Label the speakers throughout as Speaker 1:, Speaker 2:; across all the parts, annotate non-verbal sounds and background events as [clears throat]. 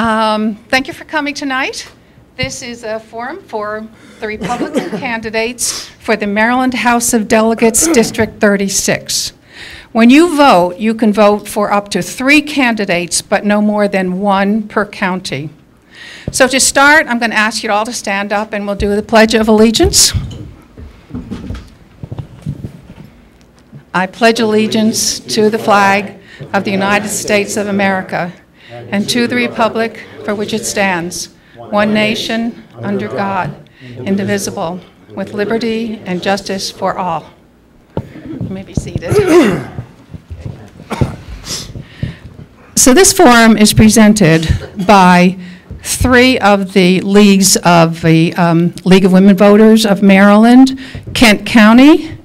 Speaker 1: Um, Thank you for coming tonight. This is a forum for the Republican [coughs] candidates for the Maryland House of Delegates, District 36. When you vote, you can vote for up to three candidates, but no more than one per county. So to start, I'm going to ask you all to stand up, and we'll do the Pledge of Allegiance. I pledge allegiance to the flag of the United States of America and to the republic for which it stands, one nation, under God, indivisible, with liberty and justice for all. You may be seated. So this forum is presented by three of the leagues of the um, League of Women Voters of Maryland, Kent County,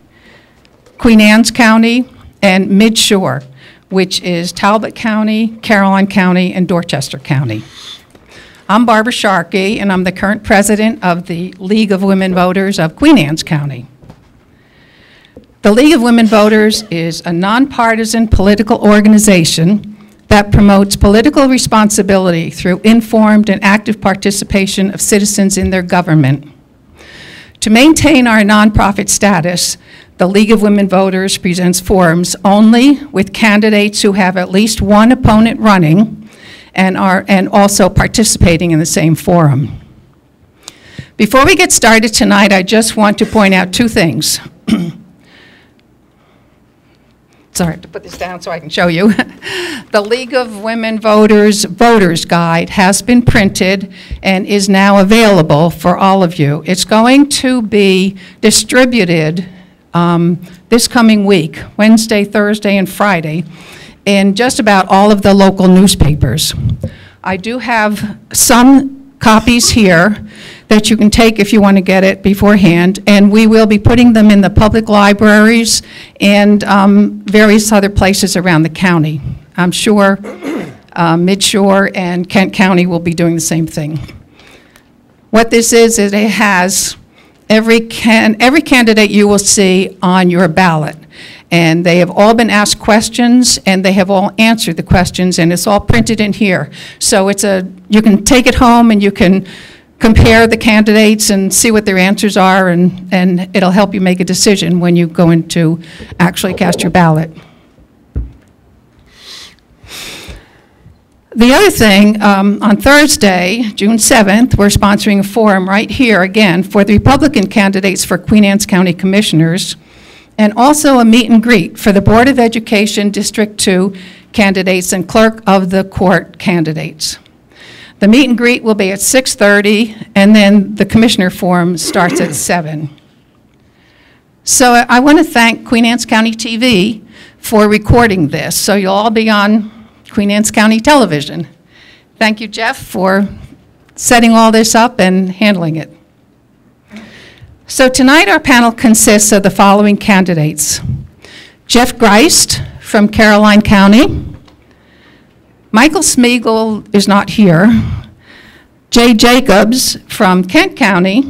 Speaker 1: Queen Anne's County, and Mid-Shore, which is Talbot County, Caroline County, and Dorchester County. I'm Barbara Sharkey, and I'm the current president of the League of Women Voters of Queen Anne's County. The League of Women Voters is a nonpartisan political organization that promotes political responsibility through informed and active participation of citizens in their government. To maintain our nonprofit status, the League of Women Voters presents forums only with candidates who have at least one opponent running and are, and also participating in the same forum. Before we get started tonight, I just want to point out two things. [coughs] Sorry, I have to put this down so I can show you. [laughs] The League of Women Voters Voters Guide has been printed and is now available for all of you. It's going to be distributed um, this coming week, Wednesday, Thursday, and Friday, in just about all of the local newspapers. I do have some copies here that you can take if you want to get it beforehand, and we will be putting them in the public libraries and um, various other places around the county. I'm sure uh, Midshore and Kent County will be doing the same thing. What this is, is it has every can, every candidate you will see on your ballot. And they have all been asked questions, and they have all answered the questions, and it's all printed in here. So it's a, you can take it home and you can compare the candidates and see what their answers are, and, and it'll help you make a decision when you go in to actually cast your ballot. The other thing, um, on Thursday, June 7th, we're sponsoring a forum right here again for the Republican candidates for Queen Anne's County Commissioners, and also a meet and greet for the Board of Education District 2 candidates and Clerk of the Court candidates. The meet and greet will be at 6:30, and then the Commissioner Forum starts at 7. So I- want to thank Queen Anne's County TV for recording this, so you'll all be on Queen Anne's County Television. Thank you, Jeff, for setting all this up and handling it. So tonight, our panel consists of the following candidates. Jeff Ghrist from Caroline County. Michael Smigiel is not here. Jay Jacobs from Kent County.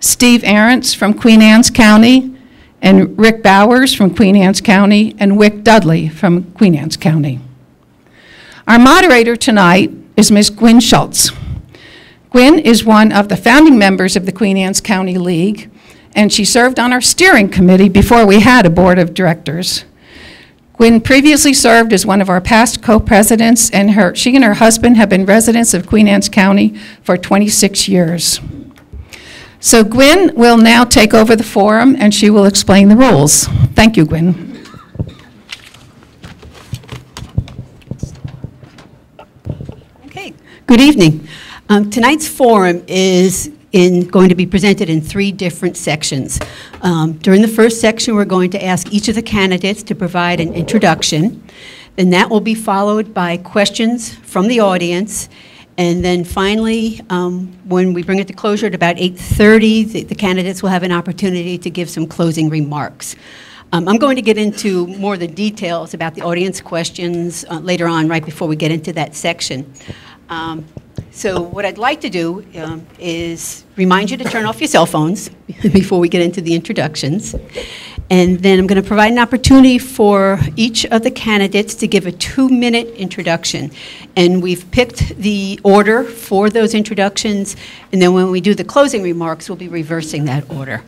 Speaker 1: Steve Arentz from Queen Anne's County. And Rick Bowers from Queen Anne's County. And Wick Dudley from Queen Anne's County. Our moderator tonight is Ms. Gwynn Schultz. Gwynn is one of the founding members of the Queen Anne's County League, and she served on our steering committee before we had a board of directors. Gwynn previously served as one of our past co-presidents, and her, she and her husband have been residents of Queen Anne's County for 26 years. So Gwynn will now take over the forum, and she will explain the rules. Thank you, Gwynn.
Speaker 2: Good evening. Um, Tonight's forum is in, going to be presented in three different sections. Um, During the first section, we're going to ask each of the candidates to provide an introduction. Then that will be followed by questions from the audience. And then finally, um, when we bring it to closure at about 8:30, the- the candidates will have an opportunity to give some closing remarks. Um, I'm going to get into more of the details about the audience questions uh, later on, right before we get into that section. Um, So what I'd like to do um, is remind you to turn off your cell phones [laughs] before we get into the introductions. And then I'm going to provide an opportunity for each of the candidates to give a two-minute introduction. And we've picked the order for those introductions, and then when we do the closing remarks, we'll be reversing that order.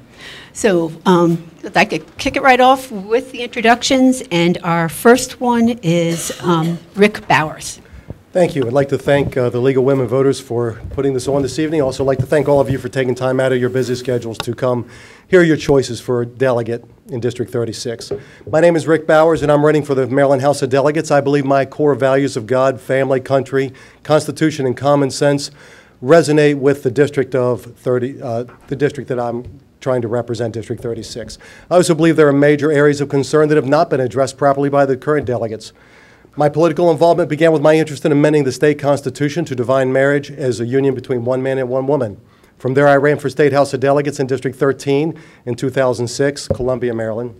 Speaker 2: So um, I'd like to kick it right off with the introductions, and our first one is um, Rick Bowers.
Speaker 3: Thank you. I'd like to thank uh, the League of Women Voters for putting this on this evening. Also like to thank all of you for taking time out of your busy schedules to come hear your choices for delegate in District 36. My name is Rick Bowers, and I'm running for the Maryland House of Delegates. I believe my core values of God, family, country, Constitution, and common sense resonate with the district of 30, uh, the district that I'm trying to represent, District 36. I also believe there are major areas of concern that have not been addressed properly by the current delegates. My political involvement began with my interest in amending the state constitution to define marriage as a union between one man and one woman. From there, I ran for State House of Delegates in District 13 in 2006, Columbia, Maryland.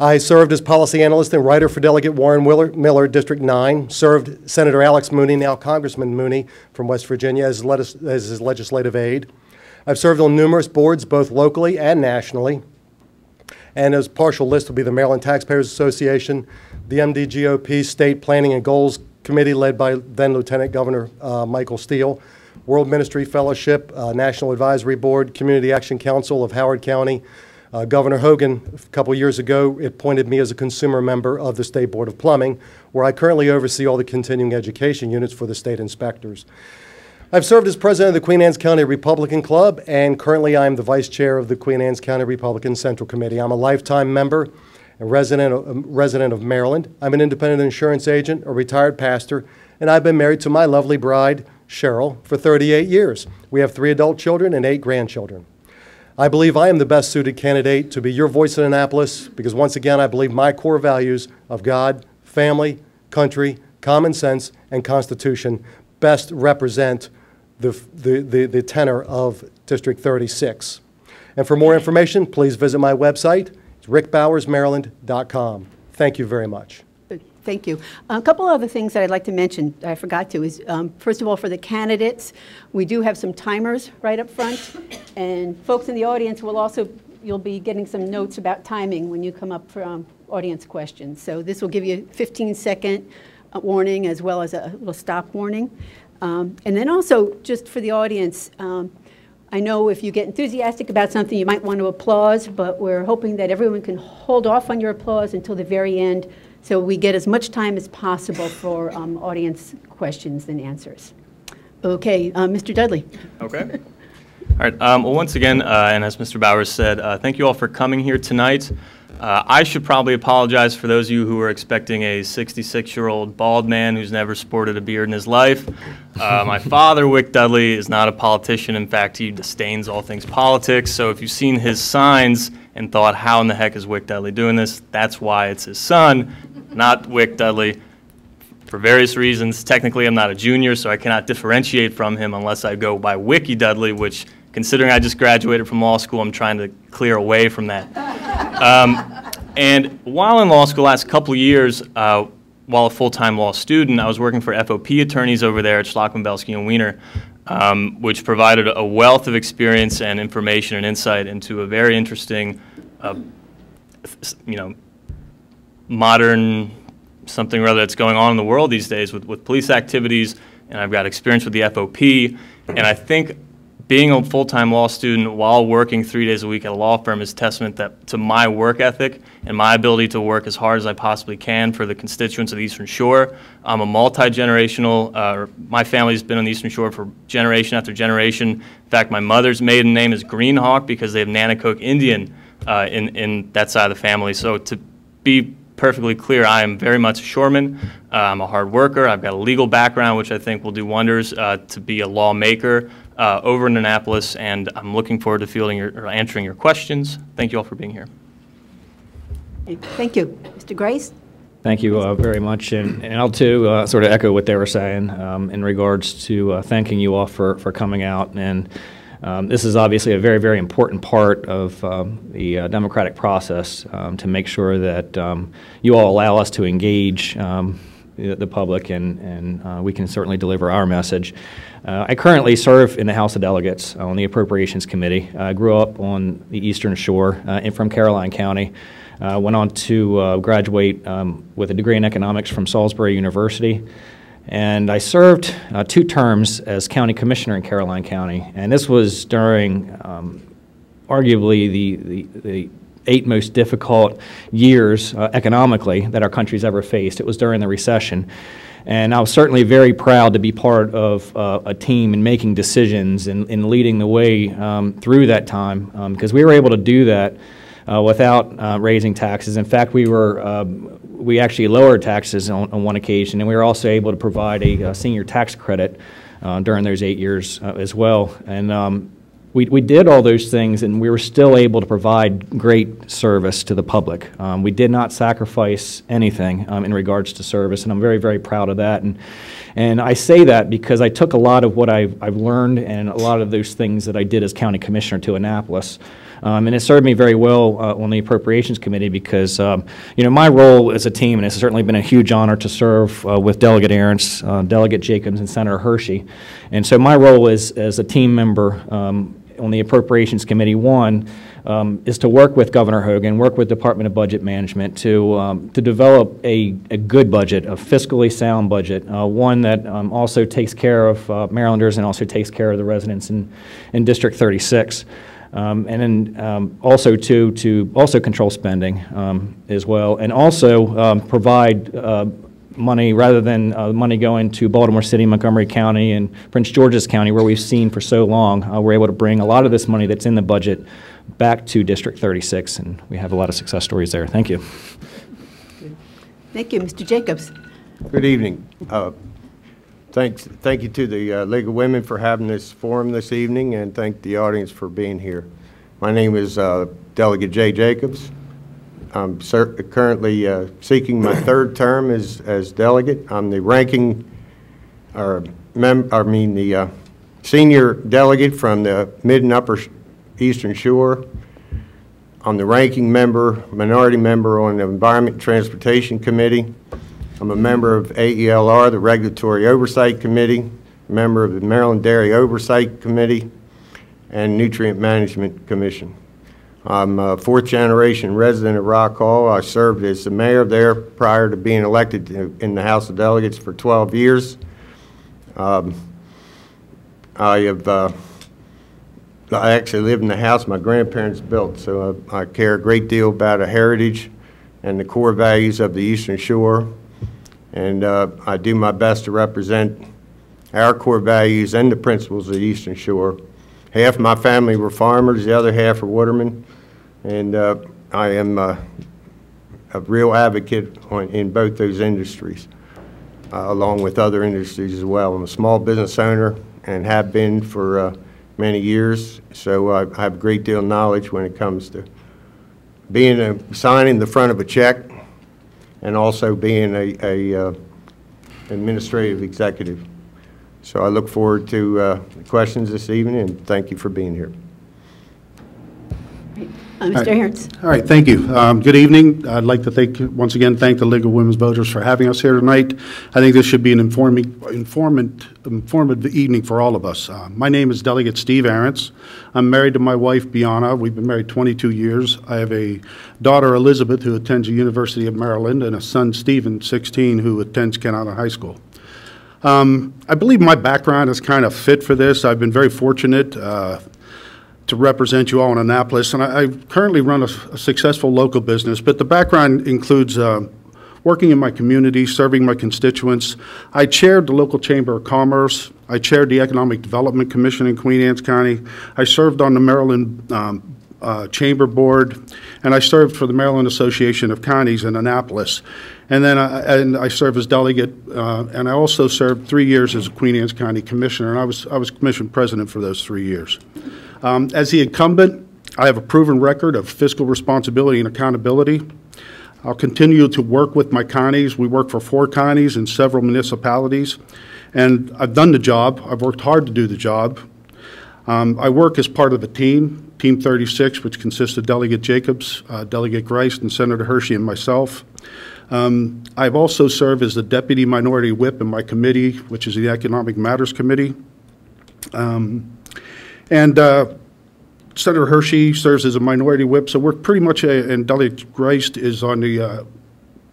Speaker 3: I served as policy analyst and writer for Delegate Warren Miller, District 9, served Senator Alex Mooney, now Congressman Mooney from West Virginia, as, as his legislative aide. I've served on numerous boards, both locally and nationally. And as partial list will be the Maryland Taxpayers Association, the MDGOP State Planning and Goals Committee led by then Lieutenant Governor uh, Michael Steele, World Ministry Fellowship, uh, National Advisory Board, Community Action Council of Howard County. Uh, Governor Hogan, a couple years ago, appointed me as a consumer member of the State Board of Plumbing, where I currently oversee all the continuing education units for the state inspectors. I've served as president of the Queen Anne's County Republican Club, and currently I'm the vice chair of the Queen Anne's County Republican Central Committee. I'm a lifetime member a resident, a um, resident of Maryland. I'm an independent insurance agent, a retired pastor, and I've been married to my lovely bride, Cheryl, for 38 years. We have three adult children and eight grandchildren. I believe I am the best suited candidate to be your voice in Annapolis because, once again, I believe my core values of God, family, country, common sense, and Constitution best represent the, the, the, the tenor of District 36. And for more information, please visit my website, rickbowersmaryland.com. Thank you very much.
Speaker 2: Thank you. A couple other things that I'd like to mention, I forgot to, is um, first of all, for the candidates, we do have some timers right up front, [coughs] and folks in the audience will also, you'll be getting some notes about timing when you come up for um, audience questions. So this will give you a 15-second uh, warning as well as a little stop warning. Um, and then also, just for the audience, um, I know if you get enthusiastic about something, you might want to applause, but we're hoping that everyone can hold off on your applause until the very end so we get as much time as possible for um, audience questions and answers. Okay, uh, Mr. Dudley.
Speaker 4: Okay. All right. Um, well, once again, uh, and as Mr. Bowers said, uh, thank you all for coming here tonight. Uh, I should probably apologize for those of you who are expecting a 66-year-old bald man who's never sported a beard in his life. Uh, my [laughs] father, Wick Dudley, is not a politician. In fact, he disdains all things politics. So if you've seen his signs and thought, how in the heck is Wick Dudley doing this? That's why it's his son, not Wick Dudley. For various reasons, technically I'm not a junior, so I cannot differentiate from him unless I go by Wiki Dudley, which considering I just graduated from law school, I'm trying to clear away from that. Um, and while in law school, last couple years, uh, while a full-time law student, I was working for FOP attorneys over there at Schlachman, Belsky, and Weiner, um, which provided a wealth of experience and information and insight into a very interesting, uh, you know, modern something or other that's going on in the world these days with, with police activities, and I've got experience with the FOP, and I think being a full-time law student while working three days a week at a law firm is testament that, to my work ethic and my ability to work as hard as I possibly can for the constituents of the Eastern Shore. I'm a multi-generational, uh, my family's been on the Eastern Shore for generation after generation. In fact, my mother's maiden name is Greenhawk because they have Nanticoke Indian uh, in, in that side of the family. So to be perfectly clear, I am very much a shoreman. Uh, I'm a hard worker. I've got a legal background, which I think will do wonders uh, to be a lawmaker uh, over in Annapolis, and I'm looking forward to fielding your, or answering your questions. Thank you all for being here.
Speaker 2: Thank you. Mr. Ghrist?
Speaker 5: Thank you uh, very much. And, and I'll too uh, sort of echo what they were saying um, in regards to uh, thanking you all for, for coming out. And um, this is obviously a very, very important part of um, the uh, democratic process um, to make sure that um, you all allow us to engage um, the, public and, and uh, we can certainly deliver our message. Uh, I currently serve in the House of Delegates on the Appropriations Committee. I grew up on the Eastern Shore uh, and from Caroline County. Uh, went on to uh, graduate um, with a degree in economics from Salisbury University. And I served uh, two terms as county commissioner in Caroline County. And this was during um, arguably the, the, the eight most difficult years uh, economically that our country's ever faced. It was during the recession. And I was certainly very proud to be part of uh, a team in making decisions and, and leading the way um, through that time because um, we were able to do that uh, without uh, raising taxes. In fact, we were um, we actually lowered taxes on, on, one occasion, and we were also able to provide a, a senior tax credit uh, during those eight years uh, as well. And um, we, we did all those things and we were still able to provide great service to the public. Um, we did not sacrifice anything um, in regards to service, and I'm very, very proud of that. And, and I say that because I took a lot of what I've, I've learned and a lot of those things that I did as county commissioner to Annapolis. Um, and it served me very well uh, on the Appropriations Committee because, um, you know, my role as a team, and it's certainly been a huge honor to serve uh, with Delegate Arentz, uh, Delegate Jacobs, and Senator Hershey. And so my role is, as a team member um, on the Appropriations Committee, one, um, is to work with Governor Hogan, work with Department of Budget Management to, um, to develop a, a good budget, a fiscally sound budget, uh, one that um, also takes care of uh, Marylanders and also takes care of the residents in, in District 36. Um, and then um, also to, to also control spending um, as well, and also provide uh, money, rather than uh, money going to Baltimore City, Montgomery County, and Prince George's County, where we've seen for so long, uh, we're able to bring a lot of this money that's in the budget back to District 36, and we have a lot of success stories there. Thank you.
Speaker 2: Thank you. Mr. Jacobs.
Speaker 6: Good evening. Uh, thanks, thank you to the uh, League of Women for having this forum this evening, and thank the audience for being here. My name is uh, Delegate Jay Jacobs. I'm currently uh, seeking my third term as, as delegate. I'm the ranking, or mem I mean the uh, senior delegate from the Mid and Upper Eastern Shore. I'm the ranking member, minority member on the Environment and Transportation Committee. I'm a member of AELR, the Regulatory Oversight Committee, member of the Maryland Dairy Oversight Committee, and Nutrient Management Commission. I'm a fourth generation resident of Rock Hall. I served as the mayor there prior to being elected in the House of Delegates for 12 years. Um, I have uh, I actually live in the house my grandparents built, so I, I, care a great deal about a heritage and the core values of the Eastern Shore. And uh, I do my best to represent our core values and the principles of the Eastern Shore. Half of my family were farmers, the other half were watermen. And uh, I am uh, a real advocate on, in both those industries, uh, along with other industries as well. I'm a small business owner and have been for uh, many years, so I have a great deal of knowledge when it comes to being a, signing the front of a check and also being a, a uh, administrative executive. So I look forward to uh, questions this evening, and thank you for being here.
Speaker 2: Uh, Mr. Arentz.
Speaker 7: All right, thank you. Um, Good evening. I'd like to thank, once again, thank the League of Women's Voters for having us here tonight. I think this should be an informing, informant, informative evening for all of us. Uh, My name is Delegate Steve Arentz. I'm married to my wife, Biana. We've been married 22 years. I have a daughter, Elizabeth, who attends the University of Maryland, and a son, Stephen, 16, who attends Kanawha High School. Um, I believe my background is kind of fit for this. I've been very fortunate. Uh, to represent you all in Annapolis. And I, I currently run a, a, successful local business, but the background includes uh, working in my community, serving my constituents. I chaired the local Chamber of Commerce. I chaired the Economic Development Commission in Queen Anne's County. I served on the Maryland um, uh, Chamber Board, and I served for the Maryland Association of Counties in Annapolis. And then I, and I served as delegate, uh, and I also served three years as a Queen Anne's County Commissioner, and I was, I was commission president for those three years. Um, as the incumbent, I have a proven record of fiscal responsibility and accountability. I'll continue to work with my counties. We work for four counties and several municipalities, and I've done the job. I've worked hard to do the job. Um, I work as part of a team, Team 36, which consists of Delegate Jacobs, uh, Delegate Ghrist, and Senator Hershey and myself. Um, I've also served as the Deputy Minority Whip in my committee, which is the Economic Matters Committee. Um, and uh, Senator Hershey serves as a minority whip, so we're pretty much, a- and Delegate Ghrist is on the, uh,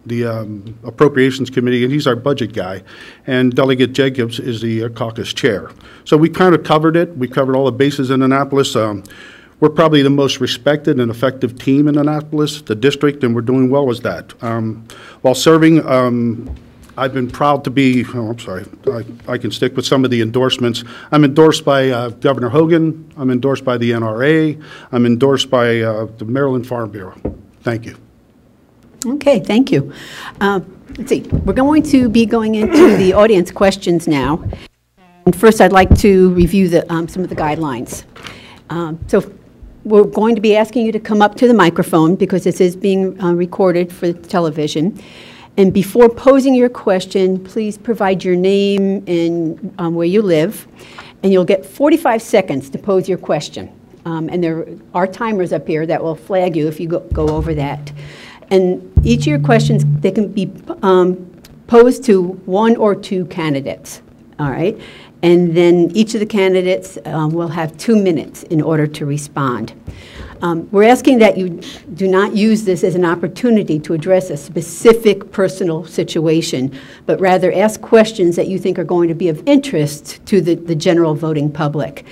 Speaker 7: the um, Appropriations Committee, and he's our budget guy. And Delegate Jacobs is the uh, caucus chair. So we kind of covered it. We covered all the bases in Annapolis. Um, We're probably the most respected and effective team in Annapolis, the district, and we're doing well as that. Um, While serving, um, I've been proud to be, oh, I'm sorry, I I can stick with some of the endorsements. I'm endorsed by uh, Governor Hogan, I'm endorsed by the NRA, I'm endorsed by uh, the Maryland Farm Bureau. Thank you.
Speaker 2: Okay, thank you. Um, Let's see, we're going to be going into the audience questions now. And first, I'd like to review the, um, some of the guidelines. Um, So we're going to be asking you to come up to the microphone because this is being uh, recorded for television. And before posing your question, please provide your name and um, where you live, and you'll get 45 seconds to pose your question. Um, And there are timers up here that will flag you if you go go over that. And each of your questions, they can be um, posed to one or two candidates, all right? And then each of the candidates um, will have two minutes in order to respond. Um, We're asking that you do not use this as an opportunity to address a specific personal situation, but rather ask questions that you think are going to be of interest to the the general voting public.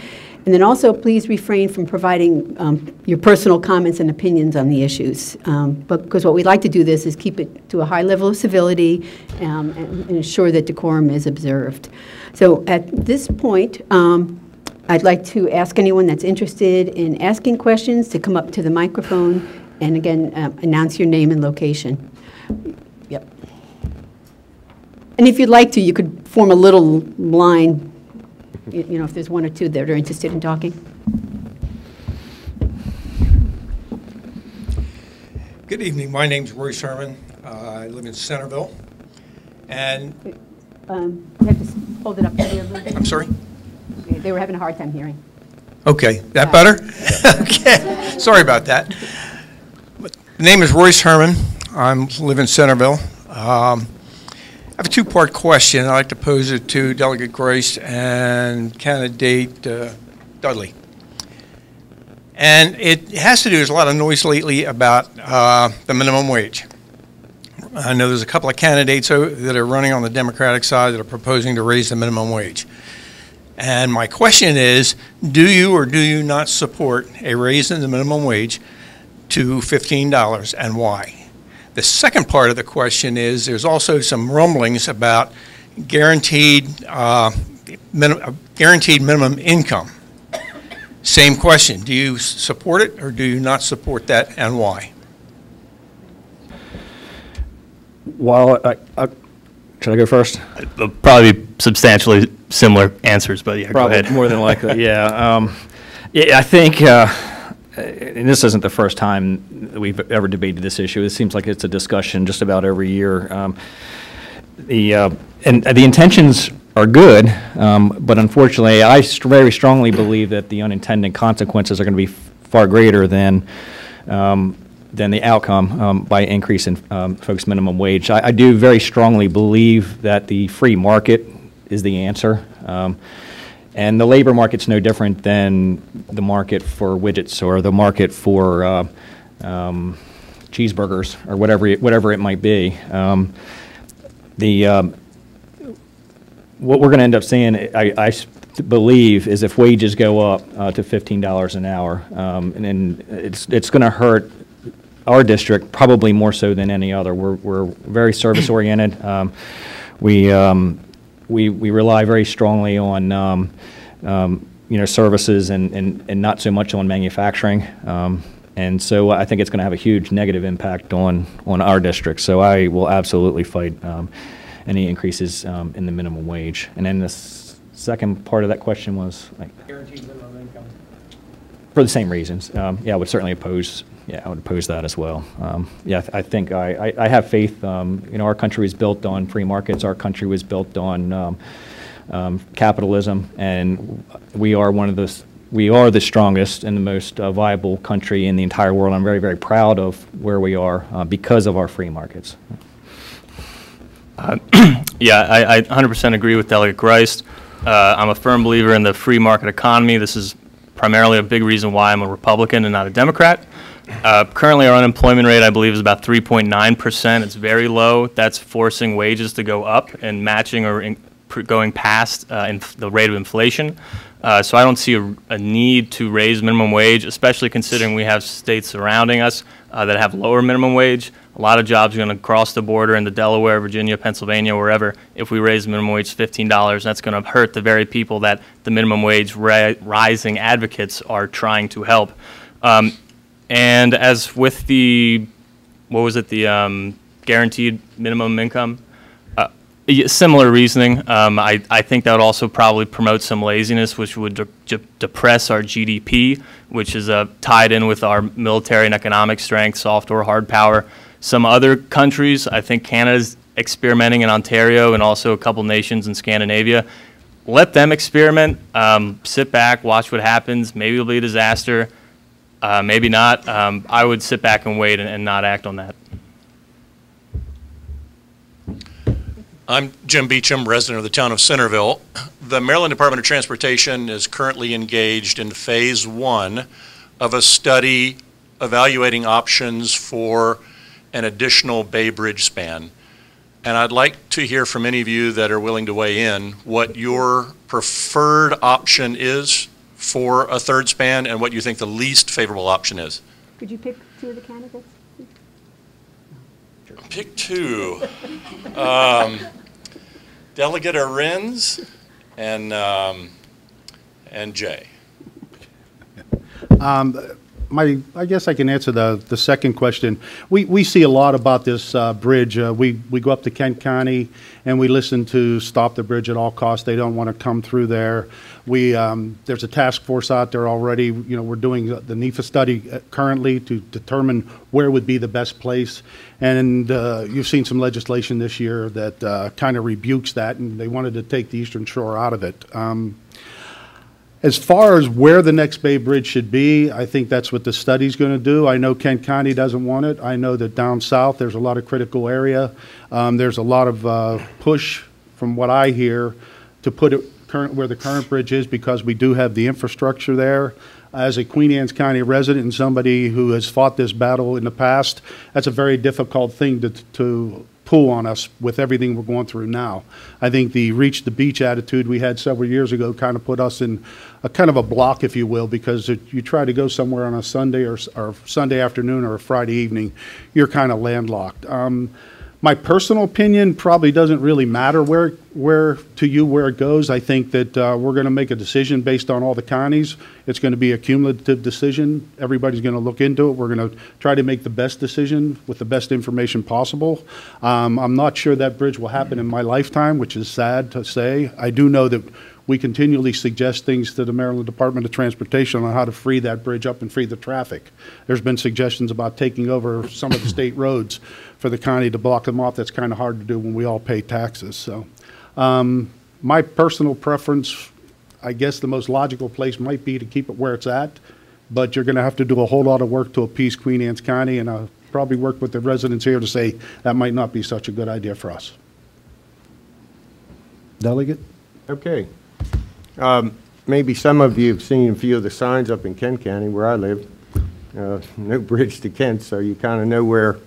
Speaker 2: And then also, please refrain from providing um, your personal comments and opinions on the issues. Um, Because what we'd like to do this is keep it to a high level of civility um, and and ensure that decorum is observed. So at this point, um, I'd like to ask anyone that's interested in asking questions to come up to the microphone and again, um, announce your name and location. Yep. And if you'd like to, you could form a little line you you know, if there's one or two that are interested in talking.
Speaker 8: Good evening. My name's Royce Herman. Uh, I live in Centreville. And,
Speaker 2: Um, You have to hold it up to the other.
Speaker 8: I'm sorry?
Speaker 2: They were having a hard time hearing.
Speaker 8: Okay, that better? [laughs] Okay, sorry about that. The name is Royce Herman. I live in Centreville. Um, I have a two-part question. I'd like to pose it to Delegate Ghrist and candidate uh, Dudley. And it has to do, there's a lot of noise lately about uh, the minimum wage. I know there's a couple of candidates that are running on the Democratic side that are proposing to raise the minimum wage. And my question is, do you or do you not support a raise in the minimum wage to $15 and why? The second part of the question is, there's also some rumblings about guaranteed, uh, minim- uh, guaranteed minimum income. Same question, do you support it or do you not support that and why?
Speaker 5: While, I- I- should I go first?
Speaker 4: They'll Probably be substantially similar answers, but yeah, go
Speaker 5: Probably,
Speaker 4: ahead.
Speaker 5: more than likely, [laughs] yeah. Um, Yeah, I think, uh, and this isn't the first time we've ever debated this issue. It seems like it's a discussion just about every year. Um, The, uh, and the intentions are good, um, but unfortunately, I very strongly believe that the unintended consequences are going to be far greater than, um, than the outcome um, by increasing um, folks' minimum wage. I I do very strongly believe that the free market is the answer. Um, And the labor market's no different than the market for widgets or the market for uh, um, cheeseburgers or whatever, it- whatever it might be. Um, The, um, what we're going to end up seeing, I believe, is if wages go up uh, to $15 an hour, um, and then it's, it's going to hurt our district probably more so than any other. We're, we're very service-oriented. Um, We, um, we, we rely very strongly on, um, um, you know, services and, and, and not so much on manufacturing. Um, And so I think it's going to have a huge negative impact on, on our district. So I will absolutely fight um, any increases um, in the minimum wage. And then the s- second part of that question was, like,
Speaker 8: Guaranteed minimum income.
Speaker 5: for the same reasons. Um, Yeah, I would certainly oppose, yeah, I would oppose that as well. Um, Yeah, I th- I think, I, I- I have faith, um, you know, our country was built on free markets, our country was built on um, um, capitalism, and we are one of the, we are the strongest and the most uh, viable country in the entire world. I'm very, very proud of where we are uh, because of our free markets. [clears throat]
Speaker 4: Yeah, I, I 100% agree with Delegate Ghrist. Uh, I'm a firm believer in the free market economy. This is primarily a big reason why I'm a Republican and not a Democrat. Uh, Currently, our unemployment rate, I believe, is about 3.9%. It's very low. That's forcing wages to go up and matching or in- going past uh, the rate of inflation. Uh, So I don't see a a need to raise minimum wage, especially considering we have states surrounding us uh, that have lower minimum wage. A lot of jobs are going to cross the border into Delaware, Virginia, Pennsylvania, wherever. If we raise minimum wage to $15, that's going to hurt the very people that the minimum wage ri- rising advocates are trying to help. Um, and as with the, what was it, the um, guaranteed minimum income? Uh, Similar reasoning. Um, I, I think that would also probably promote some laziness, which would de- de- depress our GDP, which is uh, tied in with our military and economic strength, soft or hard power. Some other countries, I think Canada's experimenting in Ontario and also a couple nations in Scandinavia. Let them experiment. Um, sit back, watch what happens. Maybe it'll be a disaster. Uh, maybe not. Um, I would sit back and wait and, and not act on that.
Speaker 9: I'm Jim Beecham, resident of the town of Centreville. The Maryland Department of Transportation is currently engaged in Phase One of a study evaluating options for an additional Bay Bridge span. And I'd like to hear from any of you that are willing to weigh in what your preferred option is for a third span and what you think the least favorable option is.
Speaker 2: Could you pick two of the candidates?
Speaker 9: Pick two. Um, Delegate Arentz and, um, and Jay. [laughs]
Speaker 7: My, I guess I can answer the, the second question. We, we see a lot about this uh, bridge. Uh, We, we go up to Kent County and we listen to stop the bridge at all costs. They don't want to come through there. We, um, there's a task force out there already, you know, we're doing the NEPA study uh, currently to determine where would be the best place. And uh, you've seen some legislation this year that kind of rebukes that, and they wanted to take the Eastern Shore out of it. Um, as far as where the next Bay Bridge should be, I think that's what the study's going to do. I know Kent County doesn't want it. I know that down south, there's a lot of critical area. Um, There's a lot of uh, push, from what I hear, to put it current, where the current bridge is, because we do have the infrastructure there. As a Queen Anne's County resident and somebody who has fought this battle in the past, that's a very difficult thing to, to pull on us with everything we're going through now. I think the reach the beach attitude we had several years ago kind of put us in a kind of a block, if you will, because if you try to go somewhere on a Sunday or, or Sunday afternoon or a Friday evening, you're kind of landlocked. Um, my personal opinion probably doesn't really matter where, where, to you, where it goes. I think that uh, we're going to make a decision based on all the counties. It's going to be a cumulative decision. Everybody's going to look into it. We're going to try to make the best decision with the best information possible. Um, I'm not sure that bridge will happen in my lifetime, which is sad to say. I do know that we continually suggest things to the Maryland Department of Transportation on how to free that bridge up and free the traffic. There's been suggestions about taking over some of the state roads for the county to block them off. That's kind of hard to do when we all pay taxes, so. um, My personal preference, I guess the most logical place might be to keep it where it's at, but you're going to have to do a whole lot of work to appease Queen Anne's County, and I'll probably work with the residents here to say that might not be such a good idea for us. Delegate?
Speaker 6: Okay. Um, Maybe some of you have seen a few of the signs up in Kent County where I live. Uh, No [laughs] bridge to Kent, so you kind of know where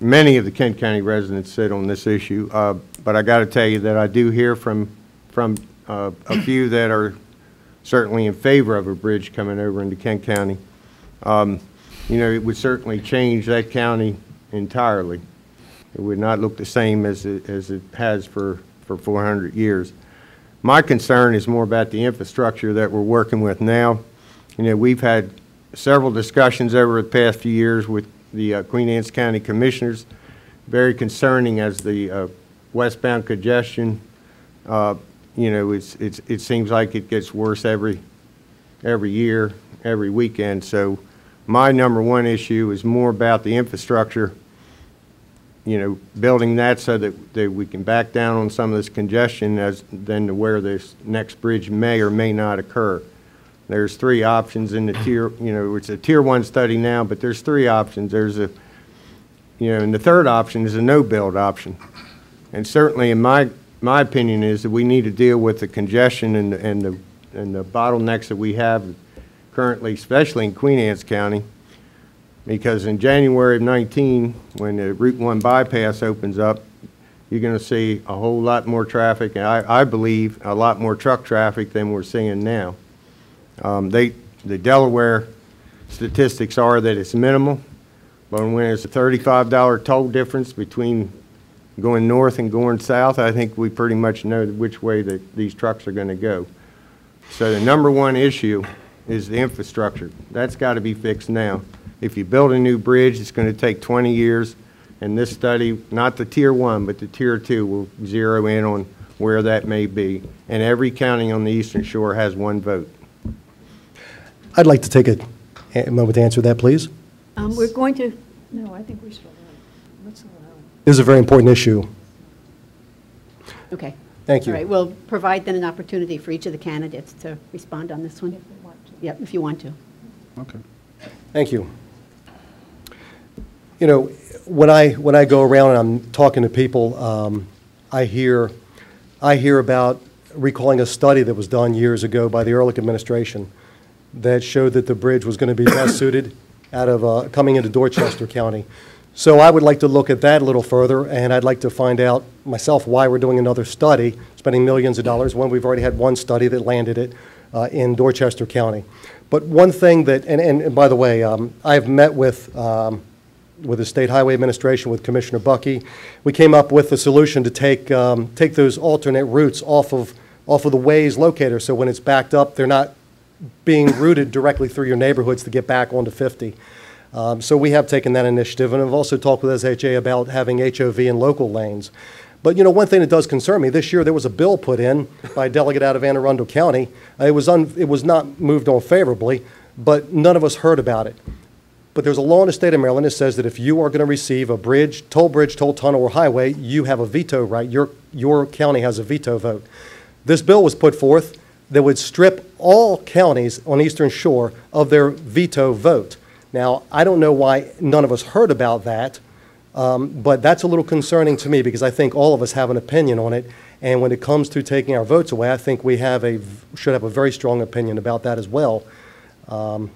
Speaker 6: many of the Kent County residents sit on this issue. Uh, But I got to tell you that I do hear from, from uh, a few that are certainly in favor of a bridge coming over into Kent County. Um, You know, it would certainly change that county entirely. It would not look the same as it, as it has for, for 400 years. My concern is more about the infrastructure that we're working with now. You know, we've had several discussions over the past few years with the uh, Queen Anne's County Commissioners, very concerning as the uh, westbound congestion, uh, you know, it's, it's, it seems like it gets worse every, every year, every weekend. So my number one issue is more about the infrastructure, you know, building that so that, that we can back down on some of this congestion as, than to where this next bridge may or may not occur. There's three options in the tier, you know, it's a tier one study now, but there's three options. There's a, you know, and the third option is a no-build option. And certainly, in my, my opinion, is that we need to deal with the congestion and, the- and the, and the bottlenecks that we have currently, especially in Queen Anne's County, because in January of 19, when the Route 1 bypass opens up, you're going to see a whole lot more traffic, and I, I believe a lot more truck traffic than we're seeing now. Um, They, the Delaware statistics are that it's minimal, but when there's a $35 toll difference between going north and going south, I think we pretty much know which way that these trucks are going to go. So the number one issue is the infrastructure. That's got to be fixed now. If you build a new bridge, it's going to take 20 years, and this study, not the Tier 1, but the Tier 2, will zero in on where that may be. And every county on the eastern shore has one vote.
Speaker 3: I'd like to take a a moment to answer that, please.
Speaker 2: Um, We're going to,
Speaker 10: No, I think we should allow it. Let's allow it.
Speaker 3: This is a very important issue.
Speaker 2: okay.
Speaker 3: Thank you.
Speaker 2: All right, we'll provide then an opportunity for each of the candidates to respond on this one.
Speaker 10: If we want to.
Speaker 2: Yep, if you want to.
Speaker 7: Okay.
Speaker 3: Thank you. You know, when I, when I go around and I'm talking to people, um, I hear, I hear about recalling a study that was done years ago by the Ehrlich administration that showed that the bridge was going to be best [coughs] suited out of, uh, coming into Dorchester County. So I would like to look at that a little further, and I'd like to find out myself why we're doing another study, spending millions of dollars, when we've already had one study that landed it uh, in Dorchester County. But one thing that, and, and and by the way, um, I've met with, um, with the State Highway Administration, with Commissioner Bucky. We came up with a solution to take, um, take those alternate routes off of, off of the Waze locator, so when it's backed up, they're not being routed directly through your neighborhoods to get back onto 50. Um, So we have taken that initiative, and I've also talked with SHA about having HOV in local lanes. But, you know, one thing that does concern me, this year, there was a bill put in by a delegate out of Anne Arundel County. It was, it was not moved on favorably, but none of us heard about it. But there's a law in the state of Maryland that says that if you are going to receive a bridge, toll bridge, toll tunnel, or highway, you have a veto right. Your, your county has a veto vote. This bill was put forth that would strip all counties on Eastern Shore of their veto vote. Now, I don't know why none of us heard about that, um, but that's a little concerning to me because I think all of us have an opinion on it. And when it comes to taking our votes away, I think we have a, should have a very strong opinion about that as well. Um,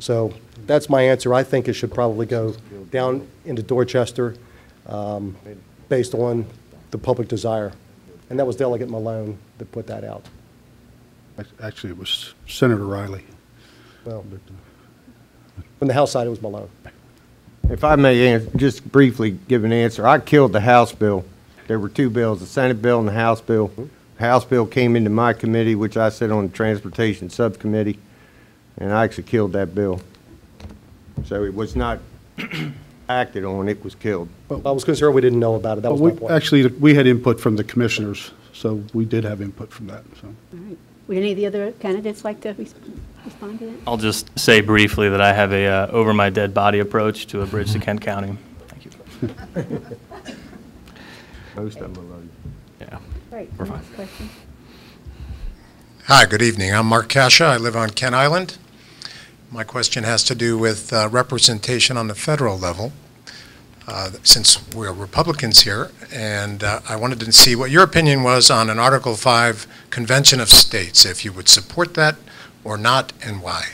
Speaker 3: So that's my answer. I think it should probably go down into Dorchester um, based on the public desire. And that was Delegate Malone that put that out.
Speaker 7: Actually, it was Senator Reilly.
Speaker 3: Well, From the House side, it was Malone.
Speaker 6: If I may an- just briefly give an answer, I killed the House bill. There were two bills, the Senate bill and the House bill. Mm-hmm. House bill came into my committee, which I sit on the Transportation Subcommittee, and I actually killed that bill. So it was not [clears throat] acted on, it was killed.
Speaker 3: I was concerned we didn't know about it. That was my point.
Speaker 7: Actually, we had input from the commissioners, so we did have input from that, so.
Speaker 2: All right. Would any of the other candidates like to res- respond to that?
Speaker 4: I'll just say briefly that I have a uh, over my dead body approach to a bridge to Kent County. Thank you.
Speaker 6: Most of them are loaded.
Speaker 4: Yeah.
Speaker 2: Right.
Speaker 4: We're fine.
Speaker 2: question.
Speaker 11: Hi, good evening. I'm Mark Kasha. I live on Kent Island. My question has to do with uh, representation on the federal level, uh, since we're Republicans here, and uh, I wanted to see what your opinion was on an Article 5 Convention of States, if you would support that or not, and why.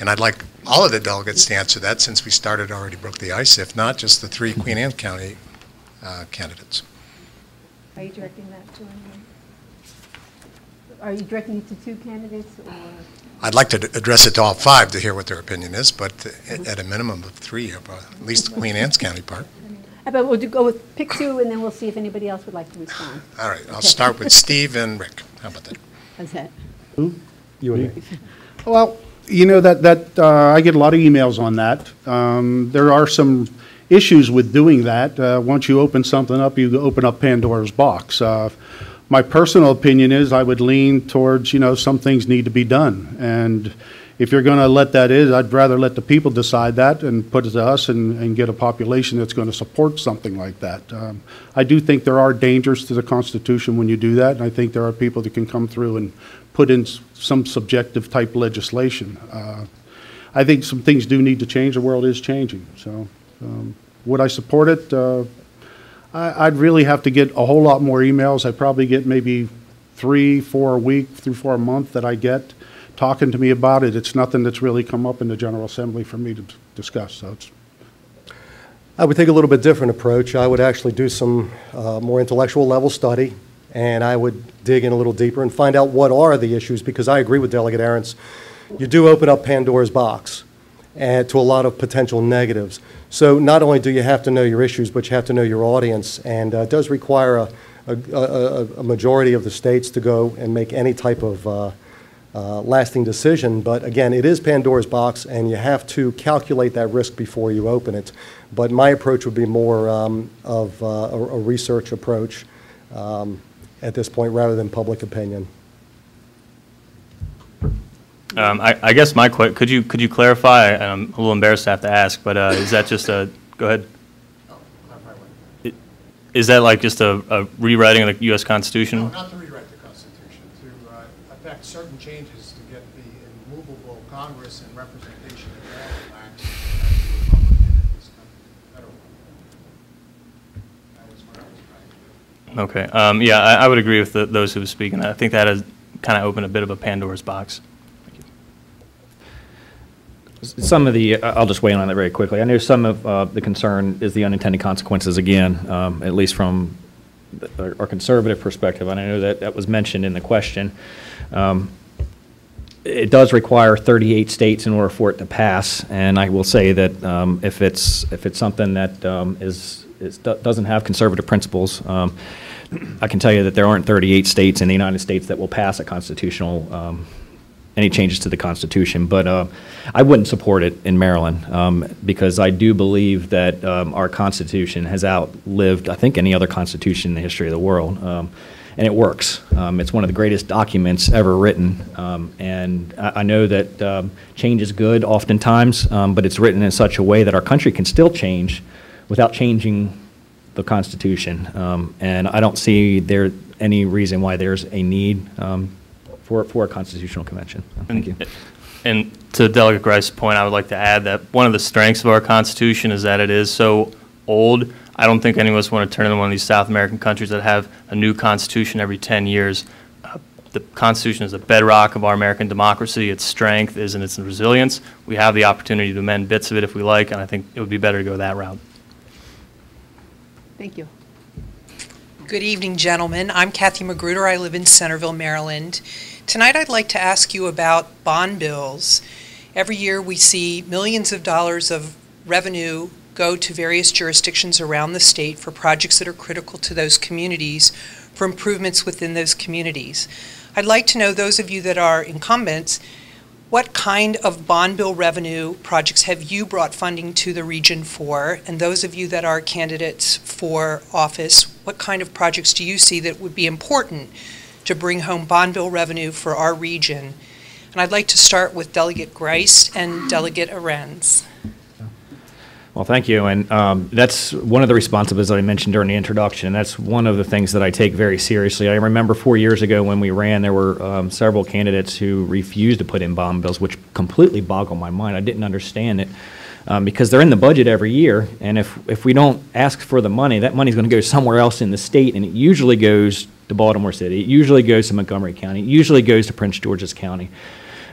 Speaker 11: And I'd like all of the delegates to answer that, since we started, already broke the ice. If not, just the three Queen Anne County uh, candidates.
Speaker 10: Are you directing that to anyone?
Speaker 2: Are you directing it to two candidates or?
Speaker 11: I'd like to d- address it to all five to hear what their opinion is, but a- at a minimum of three, of, uh, at least Queen Anne's County Park.
Speaker 2: How about we'll do- go with, pick two, and then we'll see if anybody else would like to respond.
Speaker 11: All right, I'll start with [laughs] Steve and Rick. How about that?
Speaker 2: How's that?
Speaker 3: You and me.
Speaker 7: Well, you know, that, that, uh, I get a lot of emails on that. Um, There are some issues with doing that. Uh, Once you open something up, you open up Pandora's box. Uh, My personal opinion is I would lean towards, you know, some things need to be done. And if you're going to let that is, I'd rather let the people decide that and put it to us and, and get a population that's going to support something like that. Um, I do think there are dangers to the Constitution when you do that, and I think there are people that can come through and put in some subjective type legislation. Uh, I think some things do need to change. The world is changing. So um, would I support it? Uh, I- I'd really have to get a whole lot more emails. I'd probably get maybe three, four a week, three, four a month that I get talking to me about it. It's nothing that's really come up in the General Assembly for me to discuss, so it's,
Speaker 3: I would take a little bit different approach. I would actually do some uh, more intellectual level study, and I would dig in a little deeper and find out what are the issues, because I agree with Delegate Arentz. You do open up Pandora's box and to a lot of potential negatives. So not only do you have to know your issues, but you have to know your audience, and uh, it does require a, a, a, a majority of the states to go and make any type of uh, uh, lasting decision. But again, it is Pandora's box, and you have to calculate that risk before you open it. But my approach would be more um, of uh, a, a research approach um, at this point rather than public opinion.
Speaker 4: Um, I, I guess my que, could you, could you clarify, and I'm a little embarrassed to have to ask, but, uh, is that just a, go ahead. Is that like just a, a rewriting of the US Constitution?
Speaker 11: No, not to rewrite the Constitution, to uh, affect certain changes to get the immovable Congress and representation of all blacks as a Republican in this country. That was what I was trying to do.
Speaker 4: Okay, um, yeah, I, I would agree with the, those who have spoken. I think that has kind of opened a bit of a Pandora's box.
Speaker 5: Some of the, I'll just weigh in on that very quickly. I know some of uh, the concern is the unintended consequences again, um, at least from the- our our conservative perspective, and I know that that was mentioned in the question. Um, It does require 38 states in order for it to pass, and I will say that um, if it's, if it's something that um, is, is- doesn't have conservative principles, um, I can tell you that there aren't 38 states in the United States that will pass a constitutional um, any changes to the Constitution, but uh, I wouldn't support it in Maryland um, because I do believe that um, our Constitution has outlived, I think, any other Constitution in the history of the world, um, and it works. Um, It's one of the greatest documents ever written, um, and I I know that um, change is good oftentimes, but it's written in such a way that our country can still change without changing the Constitution. And I don't see there any reason why there's a need for, for a constitutional convention. Thank you.
Speaker 4: And to Delegate Ghrist's point, I would like to add that one of the strengths of our Constitution is that it is so old. I don't think any of us want to turn into one of these South American countries that have a new Constitution every 10 years. Uh, The Constitution is the bedrock of our American democracy. Its strength is in its resilience. We have the opportunity to amend bits of it if we like, and I think it would be better to go that route.
Speaker 2: Thank you.
Speaker 12: Good evening, gentlemen. I'm Kathy Magruder. I live in Centreville, Maryland. Tonight, I'd like to ask you about bond bills. Every year, we see millions of dollars of revenue go to various jurisdictions around the state for projects that are critical to those communities, for improvements within those communities. I'd like to know, those of you that are incumbents, what kind of bond bill revenue projects have you brought funding to the region for? And those of you that are candidates for office, what kind of projects do you see that would be important to bring home bond bill revenue for our region? And I'd like to start with Delegate Ghrist and Delegate Arentz.
Speaker 5: Well, thank you, and um, that's one of the responsibilities that I mentioned during the introduction, and that's one of the things that I take very seriously. I remember four years ago when we ran, there were um, several candidates who refused to put in bond bills, which completely boggled my mind. I didn't understand it, um, because they're in the budget every year, and if, if we don't ask for the money, that money's going to go somewhere else in the state, and it usually goes to Baltimore City, it usually goes to Montgomery County, it usually goes to Prince George's County.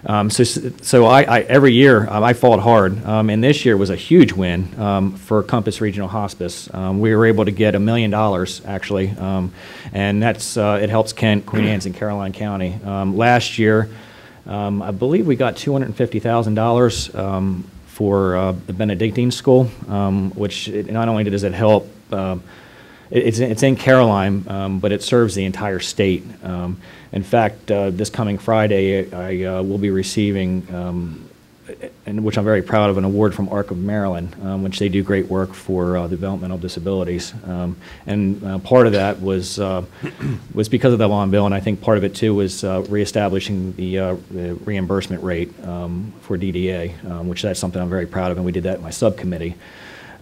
Speaker 5: Um, so, so I, I, every year um, I fought hard, um, and this year was a huge win um, for Compass Regional Hospice. Um, we were able to get a million dollars actually, um, and that's uh, it helps Kent, Queen Anne's, and Caroline County. Last year, I believe we got two hundred and fifty thousand dollars for uh, the Benedictine School, um, which it, not only does it help. Um, it- It's, it's in Caroline, um, but it serves the entire state. Um, In fact, uh, this coming Friday, I uh, will be receiving, um, and which I'm very proud of, an award from ARC of Maryland, um, which they do great work for uh, developmental disabilities. Um, And uh, part of that was, uh, [clears throat] was because of the bond bill, and I think part of it too was uh, reestablishing the uh, the reimbursement rate um, for DDA, um, which that's something I'm very proud of, and we did that in my subcommittee.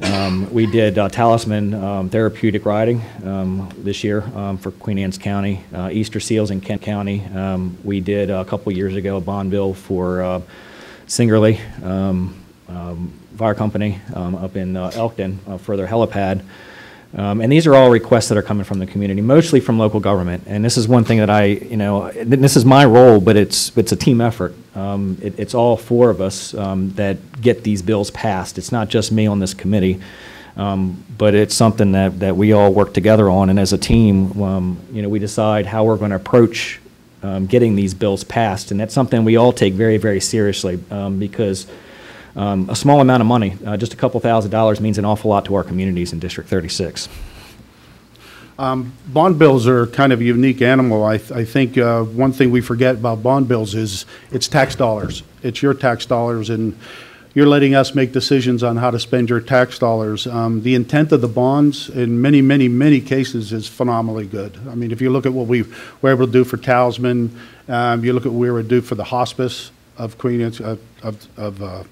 Speaker 5: Um, We did uh, Talisman um, Therapeutic Riding this year for Queen Anne's County, Easter Seals in Kent County. We did a couple years ago a bond bill for Singerly um, um, Fire Company um, up in uh, Elkton uh, for their helipad. Um, And these are all requests that are coming from the community, mostly from local government. And this is one thing that I, you know, this is my role, but it's, it's a team effort. Um, it- It's all four of us um, that get these bills passed. It's not just me on this committee, um, but it's something that, that we all work together on. And as a team, um, you know, we decide how we're going to approach um, getting these bills passed. And that's something we all take very, very seriously um, because um, a small amount of money, uh, just a couple thousand dollars, means an awful lot to our communities in District 36.
Speaker 7: Um, Bond bills are kind of a unique animal. I, th- I think uh, one thing we forget about bond bills is it's tax dollars. It's your tax dollars, and you're letting us make decisions on how to spend your tax dollars. Um, The intent of the bonds, in many, many, many cases, is phenomenally good. I mean, if you look at what we were able to do for Talisman, um, you look at what we were able to do for the hospice of Queen, of, of- of uh,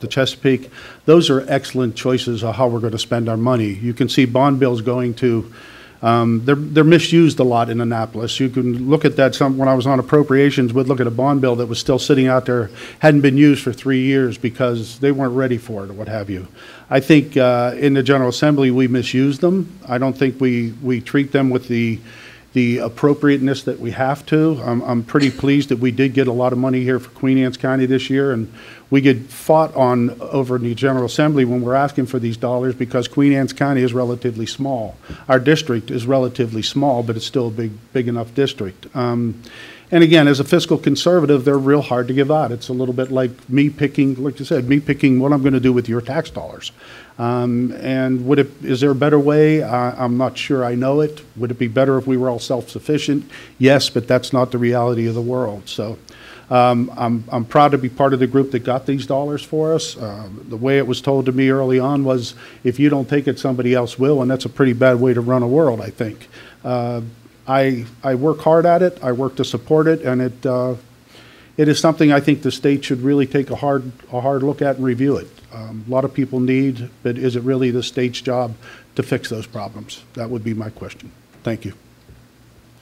Speaker 7: the Chesapeake, those are excellent choices of how we're going to spend our money. You can see bond bills going to, um, they're, they're misused a lot in Annapolis. You can look at that, some, when I was on appropriations, we'd look at a bond bill that was still sitting out there, hadn't been used for three years because they weren't ready for it or what have you. I think uh, in the General Assembly, we misuse them. I don't think we, we treat them with the, the appropriateness that we have to. I'm, I'm pretty pleased that we did get a lot of money here for Queen Anne's County this year, and we get fought on over in the General Assembly when we're asking for these dollars because Queen Anne's County is relatively small. Our district is relatively small, but it's still a big, big enough district. Um, and again, as a fiscal conservative, they're real hard to give out. It's a little bit like me picking, like you said, me picking what I'm going to do with your tax dollars. Um, and would it, is there a better way? I, I'm not sure I know it. Would it be better if we were all self-sufficient? Yes, but that's not the reality of the world. So um, I'm, I'm proud to be part of the group that got these dollars for us. Uh, the way it was told to me early on was, if you don't take it, somebody else will, and that's a pretty bad way to run a world, I think. Uh, I, I work hard at it. I work to support it, and it, uh, it is something I think the state should really take a hard, a hard look at and review it. Um, A lot of people need, but is it really the state's job to fix those problems? That would be my question. Thank you.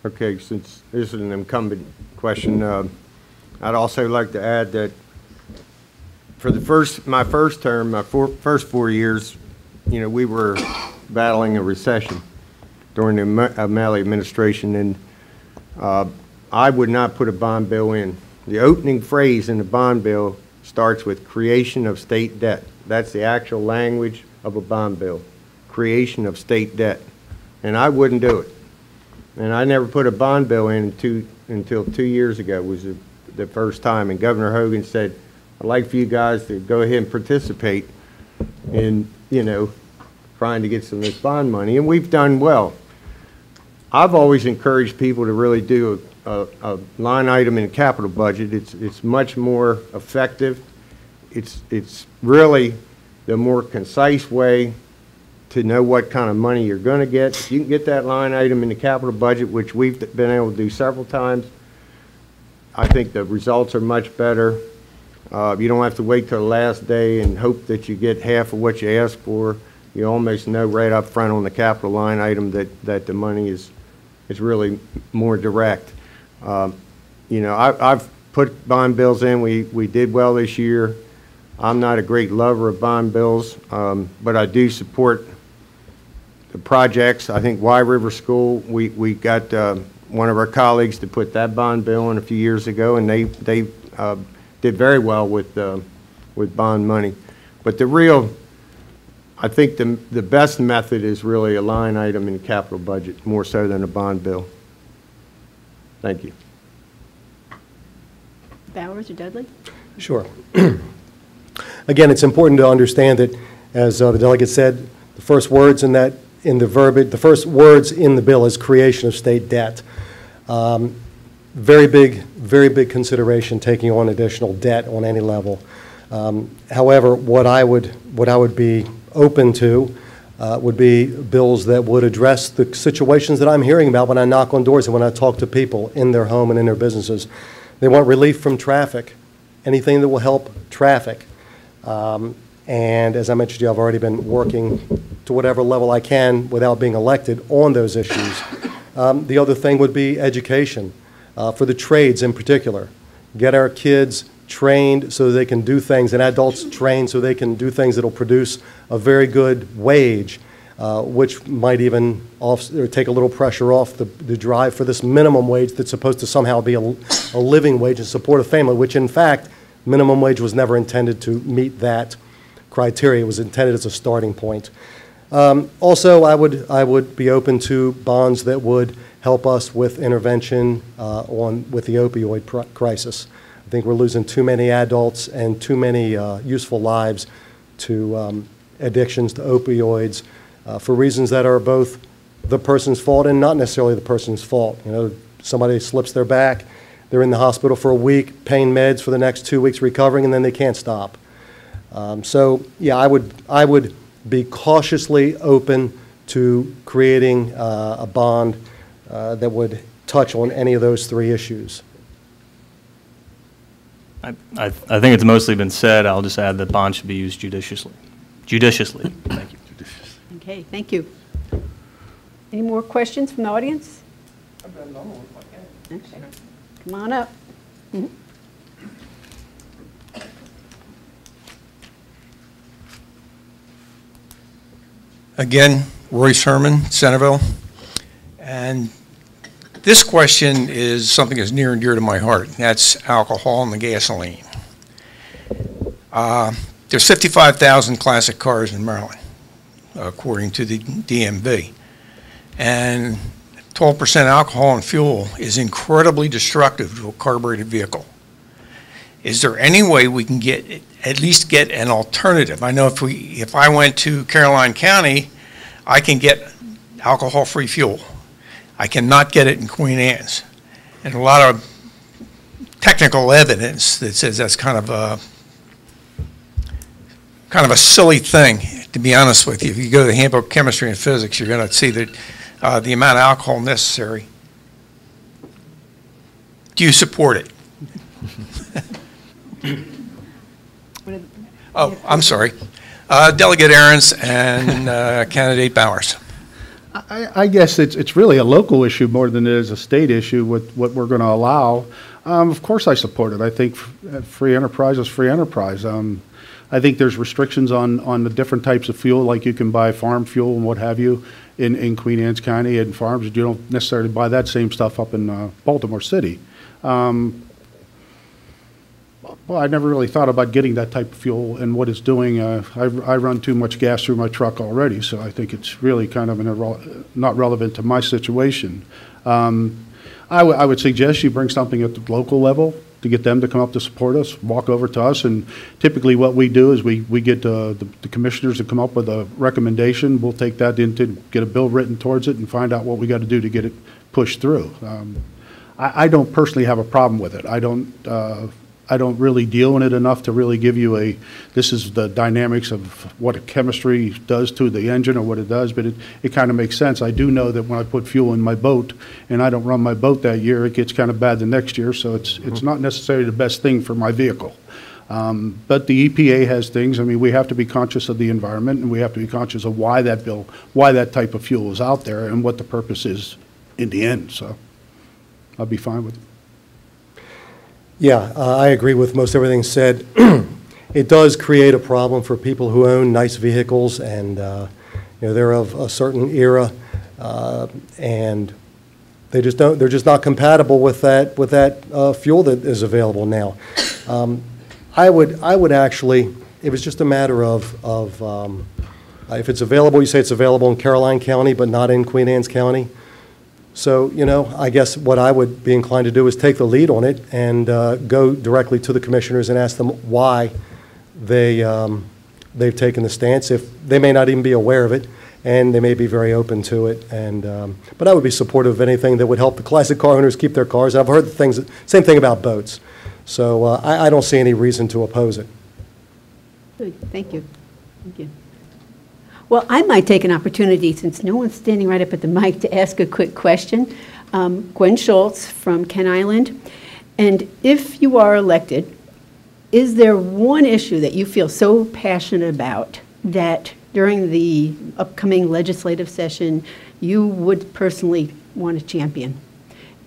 Speaker 6: Okay, since this is an incumbent question, uh, I'd also like to add that for the first, my first term, my four, first four years, you know, we were battling a recession during the Ma- O'Malley administration, and uh, I would not put a bond bill in. The opening phrase in the bond bill starts with creation of state debt. That's the actual language of a bond bill, creation of state debt. And I wouldn't do it. And I never put a bond bill in two, until two years ago was the, the first time. And Governor Hogan said, I'd like for you guys to go ahead and participate in, you know, trying to get some of this bond money. And we've done well. I've always encouraged people to really do a, a line item in a capital budget. It's, it's much more effective. It's, it's really the more concise way to know what kind of money you're going to get. If you can get that line item in the capital budget, which we've been able to do several times, I think the results are much better. Uh, you don't have to wait till the last day and hope that you get half of what you ask for. You almost know right up front on the capital line item that, that the money is, is really more direct. Um, You know, I, I've put bond bills in, we, we did well this year. I'm not a great lover of bond bills, um, but I do support the projects. I think Wye River School, we, we got, uh, one of our colleagues to put that bond bill in a few years ago, and they, they, uh, did very well with, uh, with bond money. But the real, I think the, the best method is really a line item in the capital budget, more so than a bond bill. Thank you.
Speaker 2: Bowers or Dudley?
Speaker 3: Sure. [clears throat] Again, it's important to understand that, as uh, the delegate said, the first words in that, in the verbiage, the first words in the bill is creation of state debt. Um, Very big, very big consideration, taking on additional debt on any level. Um, However, what I would, what I would be open to uh, would be bills that would address the situations that I'm hearing about when I knock on doors and when I talk to people in their home and in their businesses. They want relief from traffic, anything that will help traffic. Um, And as I mentioned to you, I've already been working to whatever level I can without being elected on those issues. Um, The other thing would be education, uh, for the trades in particular. Get our kids trained so they can do things, and adults trained so they can do things that'll produce a very good wage. uh, which might even off, take a little pressure off the, the drive for this minimum wage that's supposed to somehow be a, a living wage and support a family, which in fact, minimum wage was never intended to meet that criteria. It was intended as a starting point. Um, Also, I would, I would be open to bonds that would help us with intervention uh, on, with the opioid crisis. I think we're losing too many adults and too many uh, useful lives to um, addictions to opioids uh, for reasons that are both the person's fault and not necessarily the person's fault. You know, somebody slips their back, they're in the hospital for a week, pain meds for the next two weeks recovering, and then they can't stop. Um, So, yeah, I would, I would be cautiously open to creating uh, a bond uh, that would touch on any of those three issues.
Speaker 4: I, I I think it's mostly been said. I'll just add that bonds should be used judiciously. Judiciously. Thank you.
Speaker 2: Okay, thank you. Any more questions from the audience? Okay. Come on up. Mhm.
Speaker 8: Again, Royce Herman, Centreville. And this question is something that's near and dear to my heart. That's alcohol and the gasoline. Uh, There's 55,000 classic cars in Maryland, according to the DMV. And 12% alcohol and fuel is incredibly destructive to a carbureted vehicle. Is there any way we can get, at least get an alternative? I know if we, if I went to Caroline County, I can get alcohol-free fuel. I cannot get it in Queen Anne's. And a lot of technical evidence that says that's kind of a, kind of a silly thing, to be honest with you. If you go to the handbook of chemistry and physics, you're going to see that uh, the amount of alcohol necessary. Do you support it? [laughs] Oh, I'm sorry. Uh, Delegate Arentz and uh, Candidate Bowers.
Speaker 7: I, I guess it's, it's really a local issue more than it is a state issue with what we're going to allow. Um, of course I support it. I think uh, free enterprise is free enterprise. Um, I think there's restrictions on, on the different types of fuel, like you can buy farm fuel and what have you in, in Queen Anne's County and farms. You don't necessarily buy that same stuff up in uh, Baltimore City. Um, well, I never really thought about getting that type of fuel and what it's doing. Uh, I, I run too much gas through my truck already, so I think it's really kind of an irrele- not relevant to my situation. Um, I would- would suggest you bring something at the local level to get them to come up to support us, walk over to us, and typically what we do is we, we get uh, the the commissioners to come up with a recommendation. We'll take that into, get a bill written towards it and find out what we got to do to get it pushed through. Um, I, I don't personally have a problem with it. I don't, uh, I don't really deal in it enough to really give you a, this is the dynamics of what a chemistry does to the engine or what it does, but it, it kind of makes sense. I do know that when I put fuel in my boat and I don't run my boat that year, it gets kind of bad the next year, so it's, it's not necessarily the best thing for my vehicle. Um, But the EPA has things, I mean, we have to be conscious of the environment, and we have to be conscious of why that bill, why that type of fuel is out there, and what the purpose is in the end, so I'll be fine with it.
Speaker 3: Yeah, uh, I agree with most everything said. [clears throat] It does create a problem for people who own nice vehicles, and, uh, you know, they're of a certain era, uh, and they just don't, they're just not compatible with that, with that uh, fuel that is available now. Um, I would, I would actually, it was just a matter of, of, um, if it's available, you say it's available in Caroline County, but not in Queen Anne's County. So, you know, I guess what I would be inclined to do is take the lead on it and uh, go directly to the commissioners and ask them why they, um, they've taken the stance. If, they may not even be aware of it, and they may be very open to it. And, um, but I would be supportive of anything that would help the classic car owners keep their cars. I've heard the things, same thing about boats. So uh, I, I don't see any reason to oppose it.
Speaker 2: Good, thank you. Thank you. Well, I might take an opportunity, since no one's standing right up at the mic, to ask a quick question. Um, Gwen Schultz from Kent Island. And if you are elected, is there one issue that you feel so passionate about that during the upcoming legislative session, you would personally want to champion?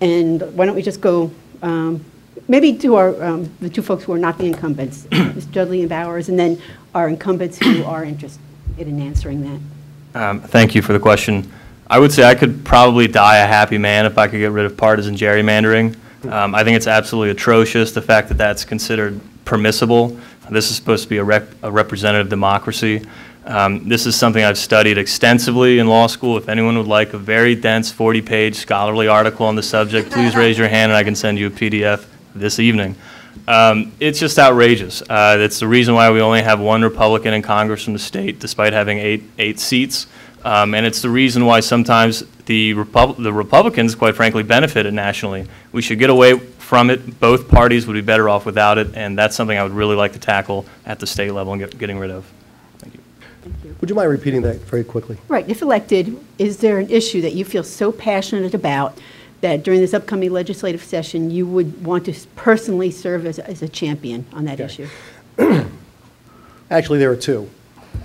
Speaker 2: And why don't we just go, um, maybe to our, um, the two folks who are not the incumbents, [coughs] Ms. Dudley and Bowers, and then our incumbents who are interested in answering that.
Speaker 4: Um, Thank you for the question. I would say I could probably die a happy man if I could get rid of partisan gerrymandering. Um, I think it's absolutely atrocious, the fact that that's considered permissible. This is supposed to be a rep- a representative democracy. Um, This is something I've studied extensively in law school. If anyone would like a very dense 40-page scholarly article on the subject, please raise your hand and I can send you a PDF this evening. Um, It's just outrageous. Uh, It's the reason why we only have one Republican in Congress from the state, despite having eight, eight seats. Um, And it's the reason why sometimes the Repub- the Republicans, quite frankly, benefited nationally. We should get away from it. Both parties would be better off without it, and that's something I would really like to tackle at the state level and get- getting rid of. Thank you. Thank you.
Speaker 3: Would you mind repeating that very quickly?
Speaker 2: Right, if elected, is there an issue that you feel so passionate about that during this upcoming legislative session, you would want to personally serve as, as a champion on that issue? [clears throat]
Speaker 3: Actually, there are two.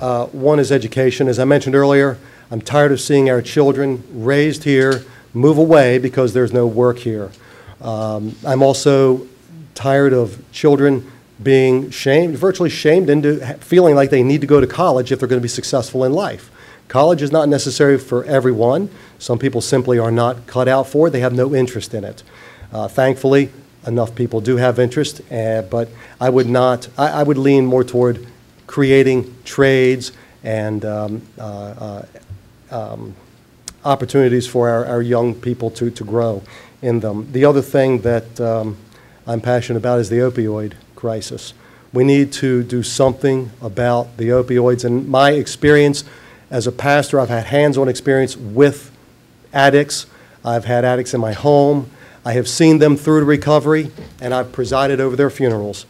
Speaker 3: Uh, One is education. As I mentioned earlier, I'm tired of seeing our children raised here move away because there's no work here. Um, I'm also tired of children being shamed, virtually shamed into feeling like they need to go to college if they're going to be successful in life. College is not necessary for everyone. Some people simply are not cut out for it. They have no interest in it. Uh, Thankfully, enough people do have interest, uh, but I would not, I I would lean more toward creating trades and um, uh, uh, um, opportunities for our, our young people to, to grow in them. The other thing that um, I'm passionate about is the opioid crisis. We need to do something about the opioids. And my experience as a pastor, I've had hands-on experience with addicts. I've had addicts in my home. I have seen them through to recovery, and I've presided over their funerals.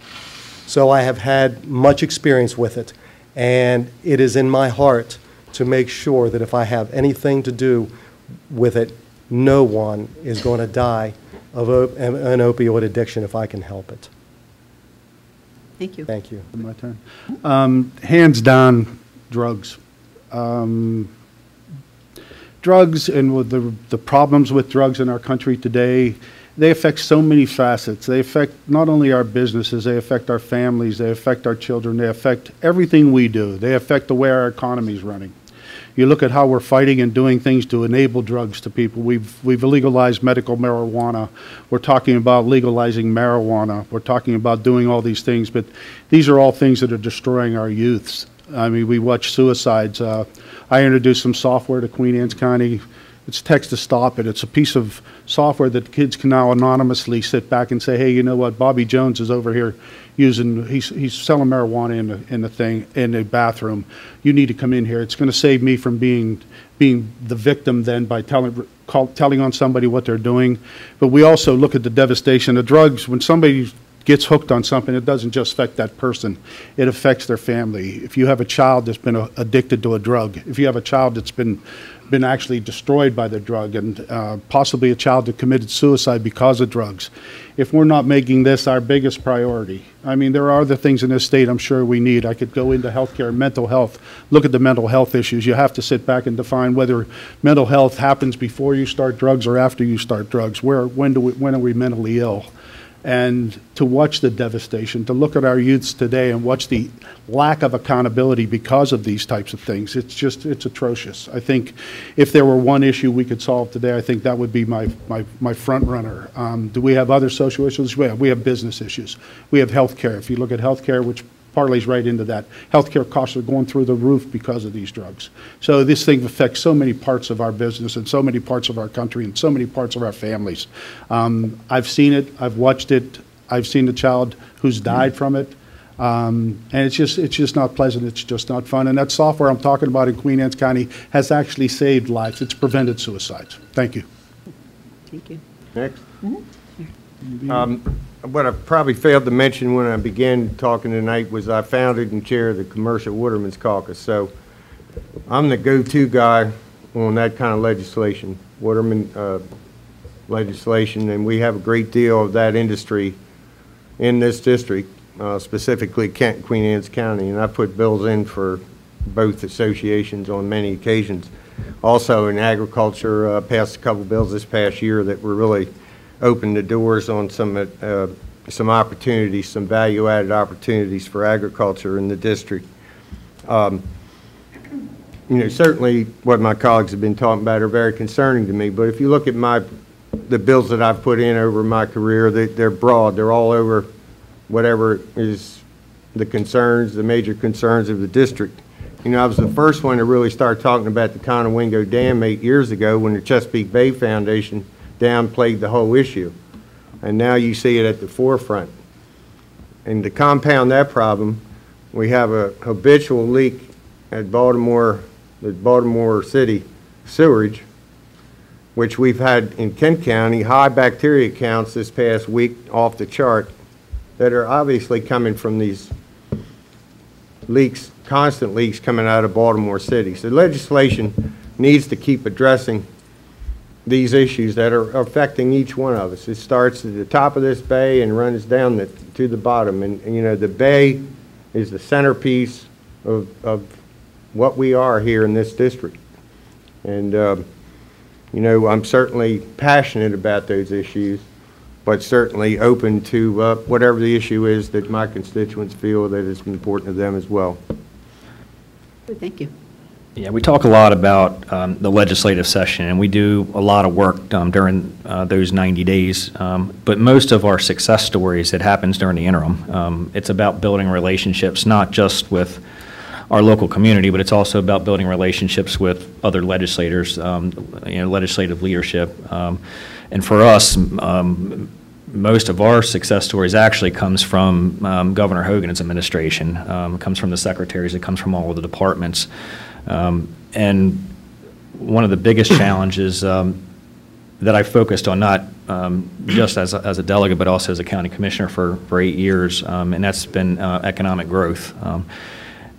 Speaker 3: So I have had much experience with it, and it is in my heart to make sure that if I have anything to do with it, no one is going to die of op- an opioid addiction if I can help it.
Speaker 2: Thank you.
Speaker 3: Thank you.
Speaker 7: My turn. Um, Hands down, drugs. Um, Drugs and with the, the problems with drugs in our country today, they affect so many facets. They affect not only our businesses, they affect our families, they affect our children, they affect everything we do. They affect the way our economy is running. You look at how we're fighting and doing things to enable drugs to people. We've, we've legalized medical marijuana. We're talking about legalizing marijuana. We're talking about doing all these things, but these are all things that are destroying our youths. I mean, we watch suicides. Uh, I introduced some software to Queen Anne's County. It's text to stop it. It's a piece of software that kids can now anonymously sit back and say, hey, you know what, Bobby Jones is over here using, he's, he's selling marijuana in the, in the thing, in the bathroom. You need to come in here. It's going to save me from being, being the victim then by telling, call, telling on somebody what they're doing. But we also look at the devastation of drugs. When somebody gets hooked on something, it doesn't just affect that person, it affects their family. If you have a child that's been uh, addicted to a drug, if you have a child that's been, been actually destroyed by the drug, and uh, possibly a child that committed suicide because of drugs, if we're not making this our biggest priority, I mean, there are other things in this state I'm sure we need. I could go into healthcare, mental health, look at the mental health issues. You have to sit back and define whether mental health happens before you start drugs or after you start drugs. Where, when, do we, when are we mentally ill? And to watch the devastation, to look at our youths today and watch the lack of accountability because of these types of things. It's just, it's atrocious. I think if there were one issue we could solve today, I think that would be my, my, my front runner. Um, do we have other social issues? We have, we have business issues. We have health care. If you look at health care, which parlays right into that. Healthcare costs are going through the roof because of these drugs. So this thing affects so many parts of our business and so many parts of our country and so many parts of our families. Um, I've seen it. I've watched it. I've seen the child who's died from it. Um, and it's just, it's just not pleasant. It's just not fun. And that software I'm talking about in Queen Anne's County has actually saved lives. It's prevented suicides. Thank you.
Speaker 2: Thank you.
Speaker 6: Next. Um, What I probably failed to mention when I began talking tonight was I founded and chair the Commercial Watermen's Caucus. So I'm the go-to guy on that kind of legislation, waterman uh, legislation, and we have a great deal of that industry in this district, uh, specifically Kent, Queen Anne's County, and I put bills in for both associations on many occasions. Also in agriculture, uh, passed a couple bills this past year that were really opened the doors on some, uh, some opportunities, some value-added opportunities for agriculture in the district. Um, you know, certainly what my colleagues have been talking about are very concerning to me, but if you look at my, the bills that I've put in over my career, they, they're broad, they're all over whatever is the concerns, the major concerns of the district. You know, I was the first one to really start talking about the Conowingo Dam eight years ago when the Chesapeake Bay Foundation downplayed the whole issue. And now you see it at the forefront. And to compound that problem, we have a habitual leak at Baltimore, the Baltimore City sewerage, which we've had in Kent County, high bacteria counts this past week off the chart that are obviously coming from these leaks, constant leaks coming out of Baltimore City. So legislation needs to keep addressing these issues that are affecting each one of us. It starts at the top of this bay and runs down the, to the bottom. And, and, you know, the bay is the centerpiece of, of what we are here in this district. And, um, you know, I'm certainly passionate about those issues, but certainly open to uh, whatever the issue is that my constituents feel that is important to them as well.
Speaker 2: Thank you.
Speaker 5: Yeah, we talk a lot about um, the legislative session, and we do a lot of work um, during uh, those 90 days. Um, But most of our success stories, it happens during the interim. Um, It's about building relationships, not just with our local community, but it's also about building relationships with other legislators, um, you know, legislative leadership. Um, And for us, most of our success stories actually comes from um, Governor Hogan's administration, um, comes from the secretaries, it comes from all of the departments. Um, And one of the biggest challenges um, that I focused on, not um, just as a, as a delegate, but also as a county commissioner for, for eight years, um, and that's been uh, economic growth. Um,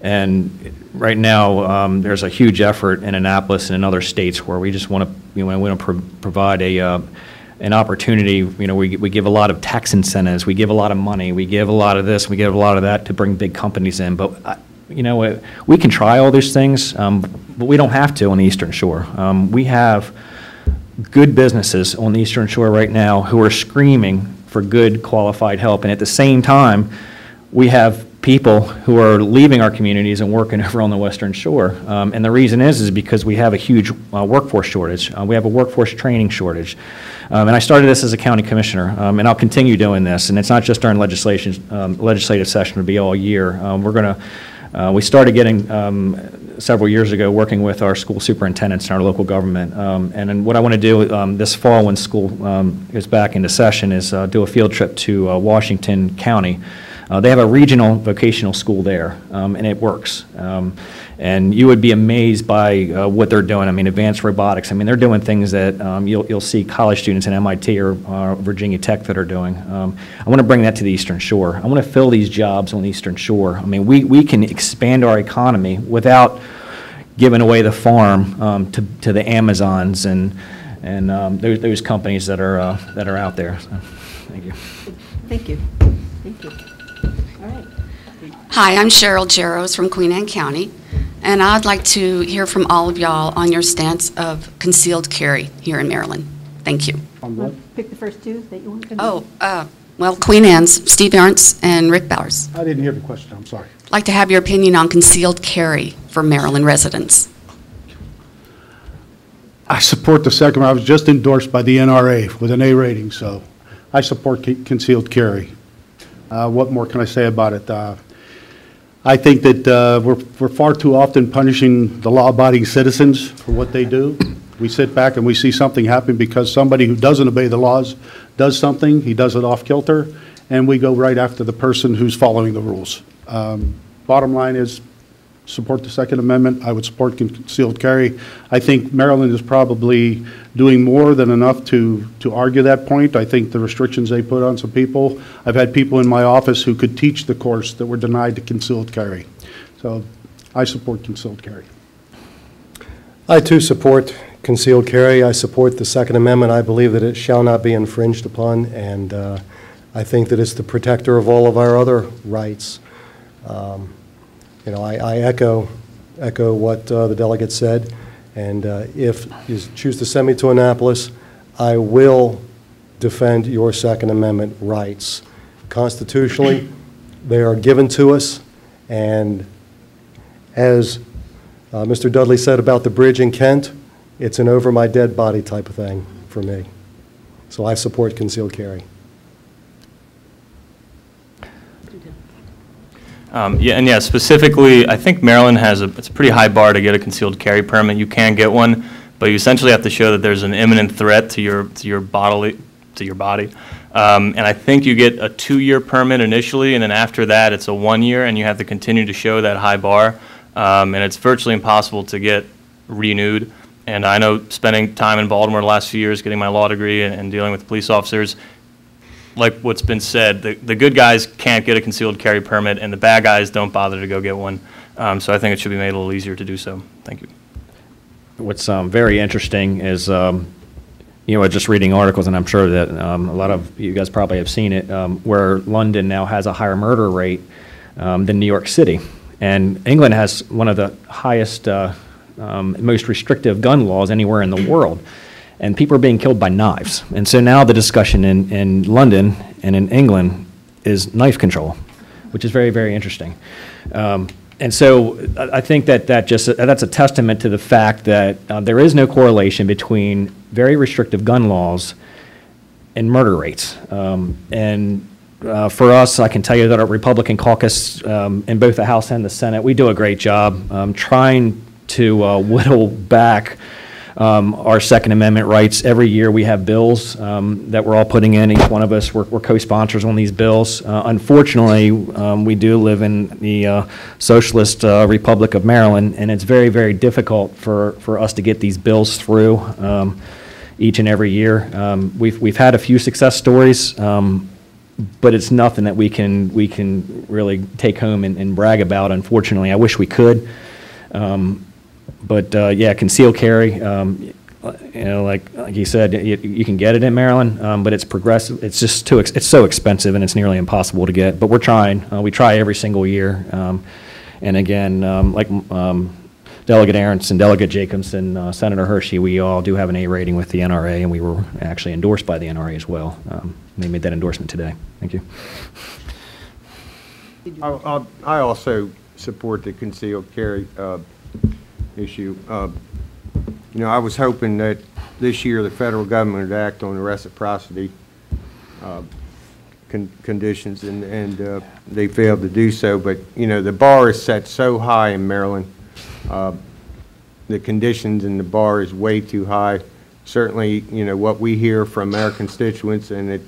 Speaker 5: And right now, um, there's a huge effort in Annapolis and in other states where we just want to, you know, we want to pro- provide a, uh, an opportunity, you know, we, we give a lot of tax incentives, we give a lot of money, we give a lot of this, we give a lot of that to bring big companies in, but, you know, we can try all these things, um, but we don't have to on the Eastern Shore. Um, We have good businesses on the Eastern Shore right now who are screaming for good qualified help, and at the same time, we have people who are leaving our communities and working [laughs] over on the Western Shore. Um, And the reason is, is because we have a huge uh, workforce shortage. Uh, We have a workforce training shortage. Um, And I started this as a county commissioner, um, and I'll continue doing this. And it's not just during legislation, um, legislative session, it'll be all year. Um, We're going to, we started getting, um, several years ago, working with our school superintendents in our local government. Um, And then what I want to do um, this fall, when school um, is back into session, is uh, do a field trip to uh, Washington County. Uh, They have a regional vocational school there, um, and it works. Um, And you would be amazed by uh, what they're doing. I mean, advanced robotics, I mean, they're doing things that um, you'll you'll see college students in MIT or uh, Virginia Tech that are doing. Um, I want to bring that to the Eastern Shore. I want to fill these jobs on the Eastern Shore. I mean, we we can expand our economy without giving away the farm um, to to the Amazons and and um, those those companies that are uh, that are out there. So, Thank you.
Speaker 2: Thank you. Thank you. All right.
Speaker 13: Hi, I'm Cheryl Jarrows from Queen Anne County, and I'd like to hear from all of y'all on your stance of concealed carry here in Maryland. Thank you.
Speaker 2: Wanna Pick the first two that you want to.
Speaker 13: Oh, uh, well, Queen Anne's, Steve Arentz and Rick Bowers.
Speaker 7: I didn't hear the question, I'm sorry.
Speaker 13: I'd like to have your opinion on concealed carry for Maryland residents.
Speaker 7: I support the second, I was just endorsed by the NRA with an A rating, so I support ca- concealed carry. Uh, What more can I say about it? Uh, I think that uh, we're we're far too often punishing the law-abiding citizens for what they do. We sit back and we see something happen because somebody who doesn't obey the laws does something, he does it off-kilter, and we go right after the person who's following the rules. Um, Bottom line is, support the Second Amendment. I would support concealed carry. I think Maryland is probably doing more than enough to, to argue that point. I think the restrictions they put on some people, I've had people in my office who could teach the course that were denied the concealed carry. So I support concealed carry.
Speaker 3: I too support concealed carry. I support the Second Amendment. I believe that it shall not be infringed upon, and uh, I think that it's the protector of all of our other rights. Um, You know, I I echo, echo what uh, the delegate said, and uh, if you choose to send me to Annapolis, I will defend your Second Amendment rights. Constitutionally, they are given to us, and as Uh, Mr. Dudley said about the bridge in Kent, it's an over my dead body type of thing for me. So I support concealed carry.
Speaker 4: Um, Yeah, and yeah, specifically, I think Maryland has a, it's a pretty high bar to get a concealed carry permit. You can get one, but you essentially have to show that there's an imminent threat to your, to your bodily, to your body. Um, And I think you get a two-year permit initially, and then after that, it's a one-year, and you have to continue to show that high bar. Um, And it's virtually impossible to get renewed. And I know, spending time in Baltimore the last few years, getting my law degree and- and dealing with police officers, like what's been said, the, the good guys can't get a concealed carry permit, and the bad guys don't bother to go get one. Um, so I think it should be made a little easier to do so. Thank you.
Speaker 5: What's um, very interesting is, um, you know, just reading articles, and I'm sure that um, a lot of you guys probably have seen it, um, where London now has a higher murder rate um, than New York City. And England has one of the highest, uh, most restrictive gun laws anywhere in the world. And people are being killed by knives. And so now the discussion in, in London and in England is knife control, which is very, very interesting. Um, and so I think that that just, that's a testament to the fact that uh, there is no correlation between very restrictive gun laws and murder rates. Um, And uh, for us, I can tell you that our Republican caucus um, in both the House and the Senate, we do a great job um, trying to uh, [laughs] whittle back um, our Second Amendment rights. Every year, we have bills um, that we're all putting in. Each one of us, we're we're co-sponsors on these bills. Uh, Unfortunately, um, we do live in the uh, Socialist uh, Republic of Maryland, and it's very, very difficult for, for us to get these bills through um, each and every year. Um, We've, we've had a few success stories, um, but it's nothing that we can, we can really take home and and brag about, unfortunately. I wish we could. Um, But, uh, yeah, concealed carry, um, you know, like, like you said, you, you can get it in Maryland, um, but it's progressive, it's just too, it's so expensive and it's nearly impossible to get. But we're trying, uh, we try every single year. Um, And again, um, like um, Delegate Aronson, Delegate Jacobs, and uh, Senator Hershey, we all do have an A rating with the NRA, and we were actually endorsed by the NRA as well. Um, They made that endorsement today. Thank you.
Speaker 6: I'll- I also support the concealed carry uh, issue. Uh, You know, I was hoping that this year the federal government would act on the reciprocity uh, con- conditions, and and uh, they failed to do so. But, you know, the bar is set so high in Maryland. uh, The conditions in the bar is way too high. Certainly, you know, what we hear from our constituents, and it,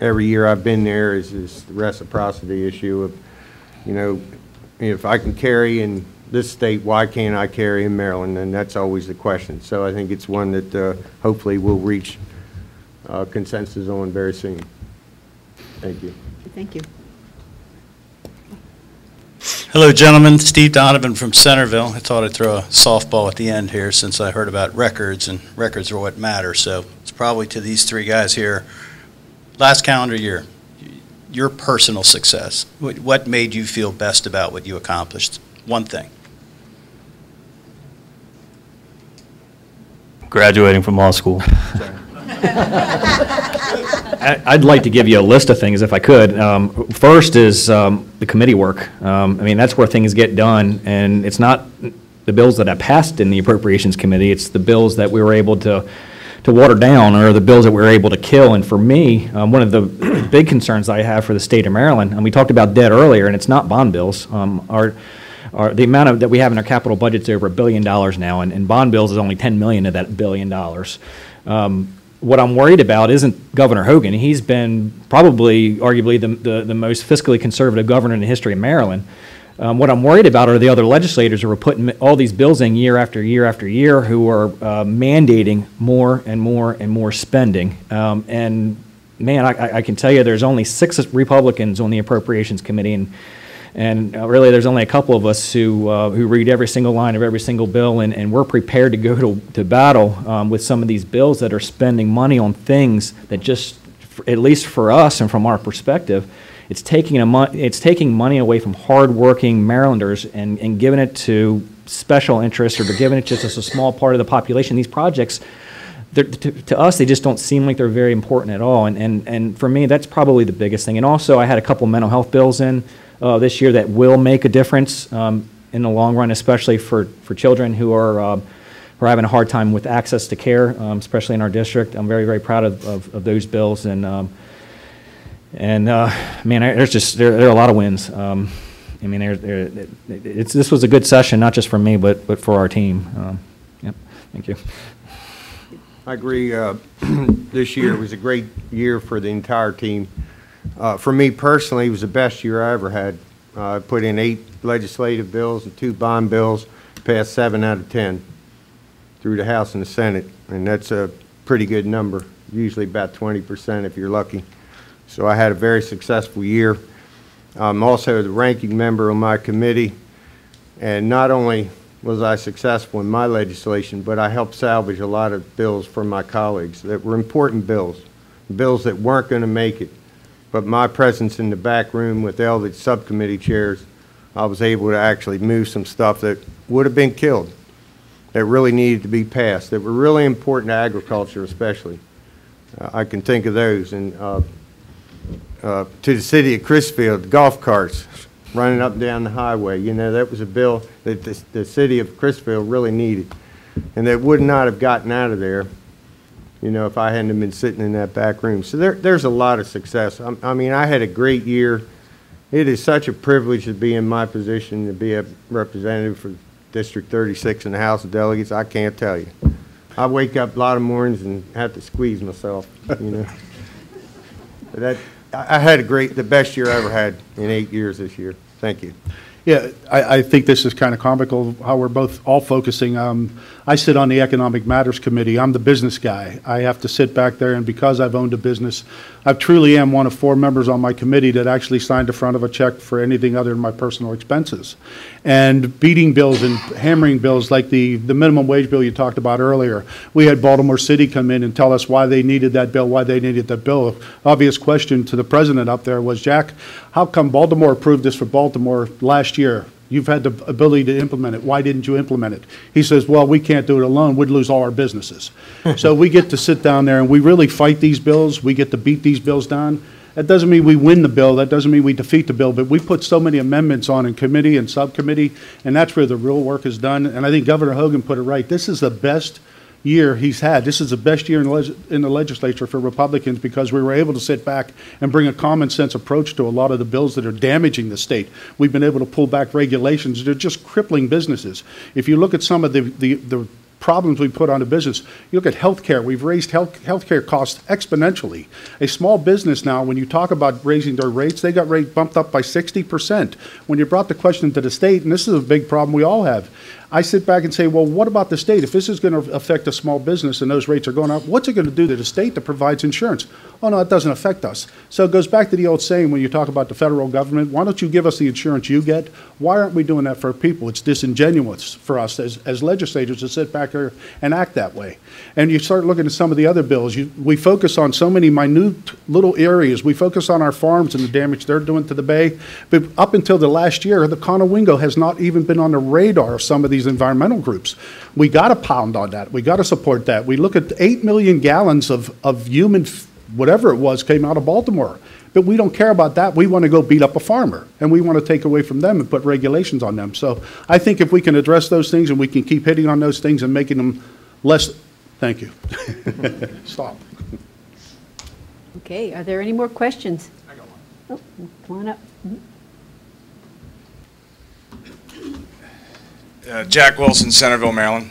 Speaker 6: every year I've been there, is this reciprocity issue of, you know, if I can carry in this state, why can't I carry in Maryland? And that's always the question. So I think it's one that uh, hopefully we'll reach uh, consensus on very soon. Thank you.
Speaker 2: Thank you.
Speaker 14: Hello, gentlemen. Steve Donovan from Centreville. I thought I'd throw a softball at the end here since I heard about records, and records are what matter. So it's probably to these three guys here. Last calendar year, your personal success. What what made you feel best about what you accomplished? One thing.
Speaker 4: Graduating from law school.
Speaker 5: I'd like to give you a list of things if I could. Um, First is um, the committee work. Um, I mean, that's where things get done, and it's not the bills that I passed in the Appropriations Committee, it's the bills that we were able to, to water down, or the bills that we were able to kill. And for me, um, one of the [clears throat] big concerns I have for the state of Maryland, and we talked about debt earlier, and it's not bond bills. Um, Our, our, the amount of, that we have in our capital budget's over a billion dollars now, and, and bond bills is only 10 million of that billion dollars. Um, what I'm worried about isn't Governor Hogan. He's been probably, arguably, the, the, the most fiscally conservative governor in the history of Maryland. Um, what I'm worried about are the other legislators who are putting all these bills in year after year after year who are uh, mandating more and more and more spending. Um, and man, I- I, I can tell you there's only six Republicans on the Appropriations Committee, and and uh, really, there's only a couple of us who, uh, who read every single line of every single bill, and, and we're prepared to go to, to battle um, with some of these bills that are spending money on things that just, at least for us and from our perspective, it's taking, a mon- it's taking money away from hardworking Marylanders and, and giving it to special interests or they're giving it just as a small part of the population. These projects, to, to us, they just don't seem like they're very important at all. And, and, and for me, that's probably the biggest thing. And also, I had a couple mental health bills in uh, this year that will make a difference. Um, in the long run, especially for, for children who are, uh, who are having a hard time with access to care, um, especially in our district. I'm very, very proud of, of, of those bills, and, um, and uh, man, there's just, there, there are a lot of wins. Um, I mean, there, there, it's, this was a good session, not just for me, but, but for our team. Um, Yep, thank you.
Speaker 6: I agree. uh, [clears throat] This year was a great year for the entire team. Uh, For me personally, it was the best year I ever had. Uh, I put in eight legislative bills and two bond bills, passed seven out of 10 through the House and the Senate, and that's a pretty good number, usually about 20% if you're lucky. So I had a very successful year. I'm also the ranking member on my committee, and not only was I successful in my legislation, but I helped salvage a lot of bills from my colleagues that were important bills, bills that weren't going to make it. But my presence in the back room with the subcommittee chairs, I was able to actually move some stuff that would have been killed, that really needed to be passed, that were really important to agriculture especially. Uh, I can think of those. And uh, uh, to the city of Crisfield, golf carts running up and down the highway. You know, that was a bill that the, the city of Crisfield really needed. And that would not have gotten out of there, you know, if I hadn't been sitting in that back room. So there, there's a lot of success. I, I mean, I had a great year. It is such a privilege to be in my position, to be a representative for District 36 in the House of Delegates. I can't tell you. I wake up a lot of mornings and have to squeeze myself, you know. [laughs] But that, I I had a great, the best year I ever had in eight years this year. Thank you.
Speaker 7: Yeah, I, I think this is kind of comical how we're both all focusing. Um, I sit on the Economic Matters Committee. I'm the business guy. I have to sit back there, and because I've owned a business, I truly am one of four members on my committee that actually signed the front of a check for anything other than my personal expenses. And beating bills and hammering bills like the, the minimum wage bill you talked about earlier. We had Baltimore City come in and tell us why they needed that bill, why they needed that bill. Obvious question to the president up there was, Jack, how come Baltimore approved this for Baltimore last year? You've had the ability to implement it. Why didn't you implement it? He says, well, we can't do it alone. We'd lose all our businesses. [laughs] so we get to sit down there and we really fight these bills. We get to beat these bills down. That doesn't mean we win the bill. That doesn't mean we defeat the bill. But we put so many amendments on in committee and subcommittee, and that's where the real work is done. And I think Governor Hogan put it right. This is the best year he's had. This is the best year in in the legislature for Republicans because we were able to sit back and bring a common sense approach to a lot of the bills that are damaging the state. We've been able to pull back regulations that are just crippling businesses. If you look at some of the, the, the problems we put on a business. You look at healthcare, we've raised health, healthcare costs exponentially. A small business now, when you talk about raising their rates, they got rate bumped up by 60%. When you brought the question to the state, and this is a big problem we all have, I sit back and say, well, what about the state? If this is going to affect a small business and those rates are going up, what's it going to do to the state that provides insurance? Oh, no, it doesn't affect us. So it goes back to the old saying when you talk about the federal government, why don't you give us the insurance you get? Why aren't we doing that for people? It's disingenuous for us as, as legislators to sit back here and act that way. And you start looking at some of the other bills, you, we focus on so many minute little areas. We focus on our farms and the damage they're doing to the bay. But up until the last year, the Conowingo has not even been on the radar of some of these environmental groups. We got to pound on that. We got to support that. We look at 8 million gallons of, of human, f- whatever it was, came out of Baltimore. But we don't care about that. We want to go beat up a farmer, and we want to take away from them and put regulations on them. So I think if we can address those things and we can keep hitting on those things and making them less, thank you. [laughs] Stop.
Speaker 15: Okay, are there any more questions? I got one. Oh, come on up. Mhm.
Speaker 16: Uh, Jack Wilson, Centreville, Maryland.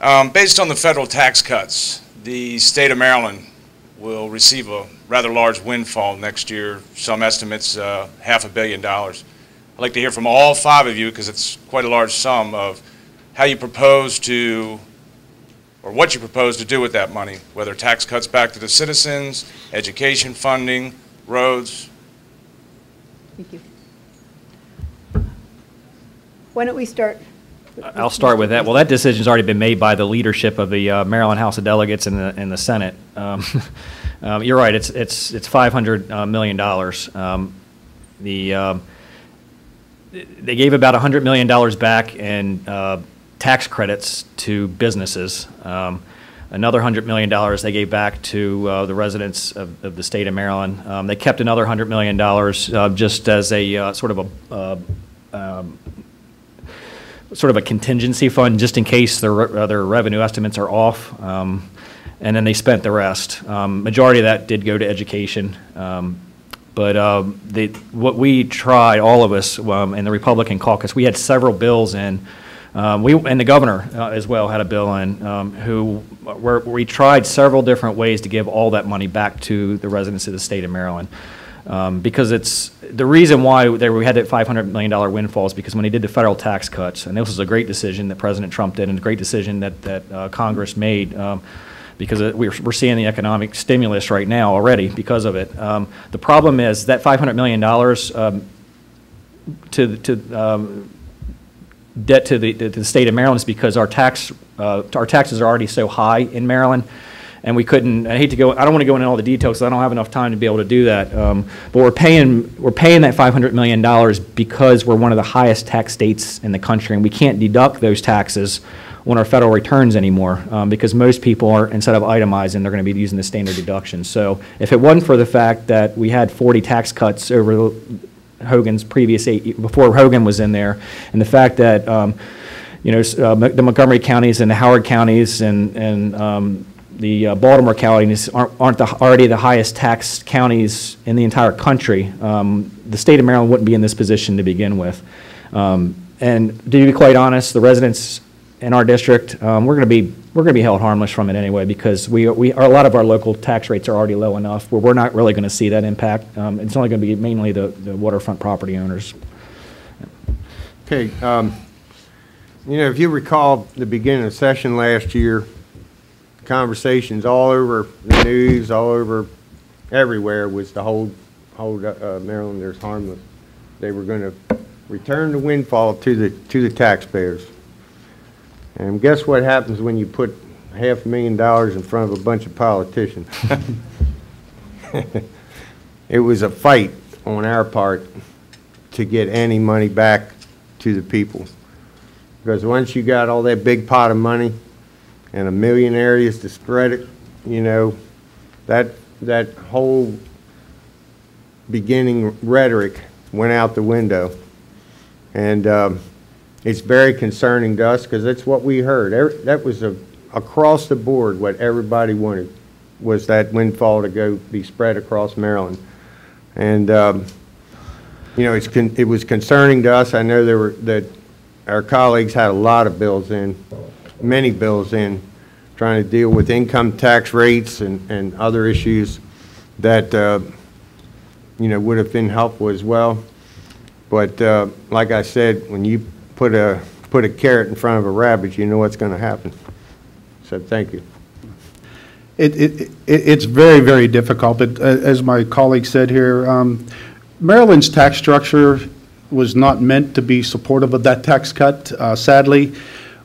Speaker 16: Um, Based on the federal tax cuts, the state of Maryland will receive a rather large windfall next year, some estimates uh, half a billion dollars. I'd like to hear from all five of you, because it's quite a large sum, of how you propose to, or what you propose to do with that money, whether tax cuts back to the citizens, education funding, roads.
Speaker 15: Thank you. Why don't we start?
Speaker 5: I'll start with that. Well, that decision's already been made by the leadership of the uh, Maryland House of Delegates and the, and the Senate. Um, [laughs] um, You're right, it's, it's, it's 500 uh, million. dollars. Um, The, um, they gave about $100 million back in uh, tax credits to businesses. Um, Another $100 million they gave back to uh, the residents of, of the state of Maryland. Um, They kept another $100 million uh, just as a uh, sort of a, sort of a contingency fund just in case their, re- uh, their revenue estimates are off. Um, and then they spent the rest. Um, majority of that did go to education. Um, but um, the, what we tried, all of us um, in the Republican caucus, we had several bills in. Um, we, and the governor uh, as well had a bill in who where we tried several different ways to give all that money back to the residents of the state of Maryland. Um, because it's the reason why there, we had that $500 million windfall is because when he did the federal tax cuts, and this was a great decision that President Trump did and a great decision that, that uh, Congress made. Um, because we're, we're seeing the economic stimulus right now already because of it. Um, the problem is that $500 million um, to, to um, debt to the, to the state of Maryland is because our tax, uh, our taxes are already so high in Maryland, and we couldn't, I hate to go, I don't want to go into all the details, because I don't have enough time to be able to do that, um, but we're paying, we're paying that $500 million because we're one of the highest tax states in the country, and we can't deduct those taxes on our federal returns anymore, um, because most people are, instead of itemizing, they're going to be using the standard deduction. So if it wasn't for the fact that we had 40 tax cuts over Hogan's previous eight, before Hogan was in there, and the fact that, um, you know, uh, the Montgomery counties and the Howard counties and, and um, the uh, Baltimore counties aren't, aren't the, already the highest taxed counties in the entire country, um, the state of Maryland wouldn't be in this position to begin with. Um, and to be quite honest, the residents in our district, um, we're going to be we're going to be held harmless from it anyway because we we are, a lot of our local tax rates are already low enough where we're not really going to see that impact. Um, it's only going to be mainly the, the waterfront property owners.
Speaker 6: Okay, um, you know, if you recall the beginning of session last year, conversations all over the news, all over everywhere was to hold, hold uh, Marylanders harmless. They were going to return the windfall to the, to the taxpayers. And guess what happens when you put half a million dollars in front of a bunch of politicians? [laughs] It was a fight on our part to get any money back to the people. Because once you got all that big pot of money and a million areas to spread it, you know, that, that whole beginning rhetoric went out the window. And um, it's very concerning to us because that's what we heard. Every- That was a, across the board, what everybody wanted, was that windfall to go be spread across Maryland. And, um, you know, it was concerning to us. I know there were, that our colleagues had a lot of bills in, many bills in, trying to deal with income tax rates and, and other issues that, uh, you know, would have been helpful as well. But uh, like I said, when you put a, put a carrot in front of a rabbit, you know what's going to happen. So, thank you.
Speaker 7: It, it, it- it's very, very difficult, but uh, as my colleague said here, um, Maryland's tax structure was not meant to be supportive of that tax cut, uh, sadly.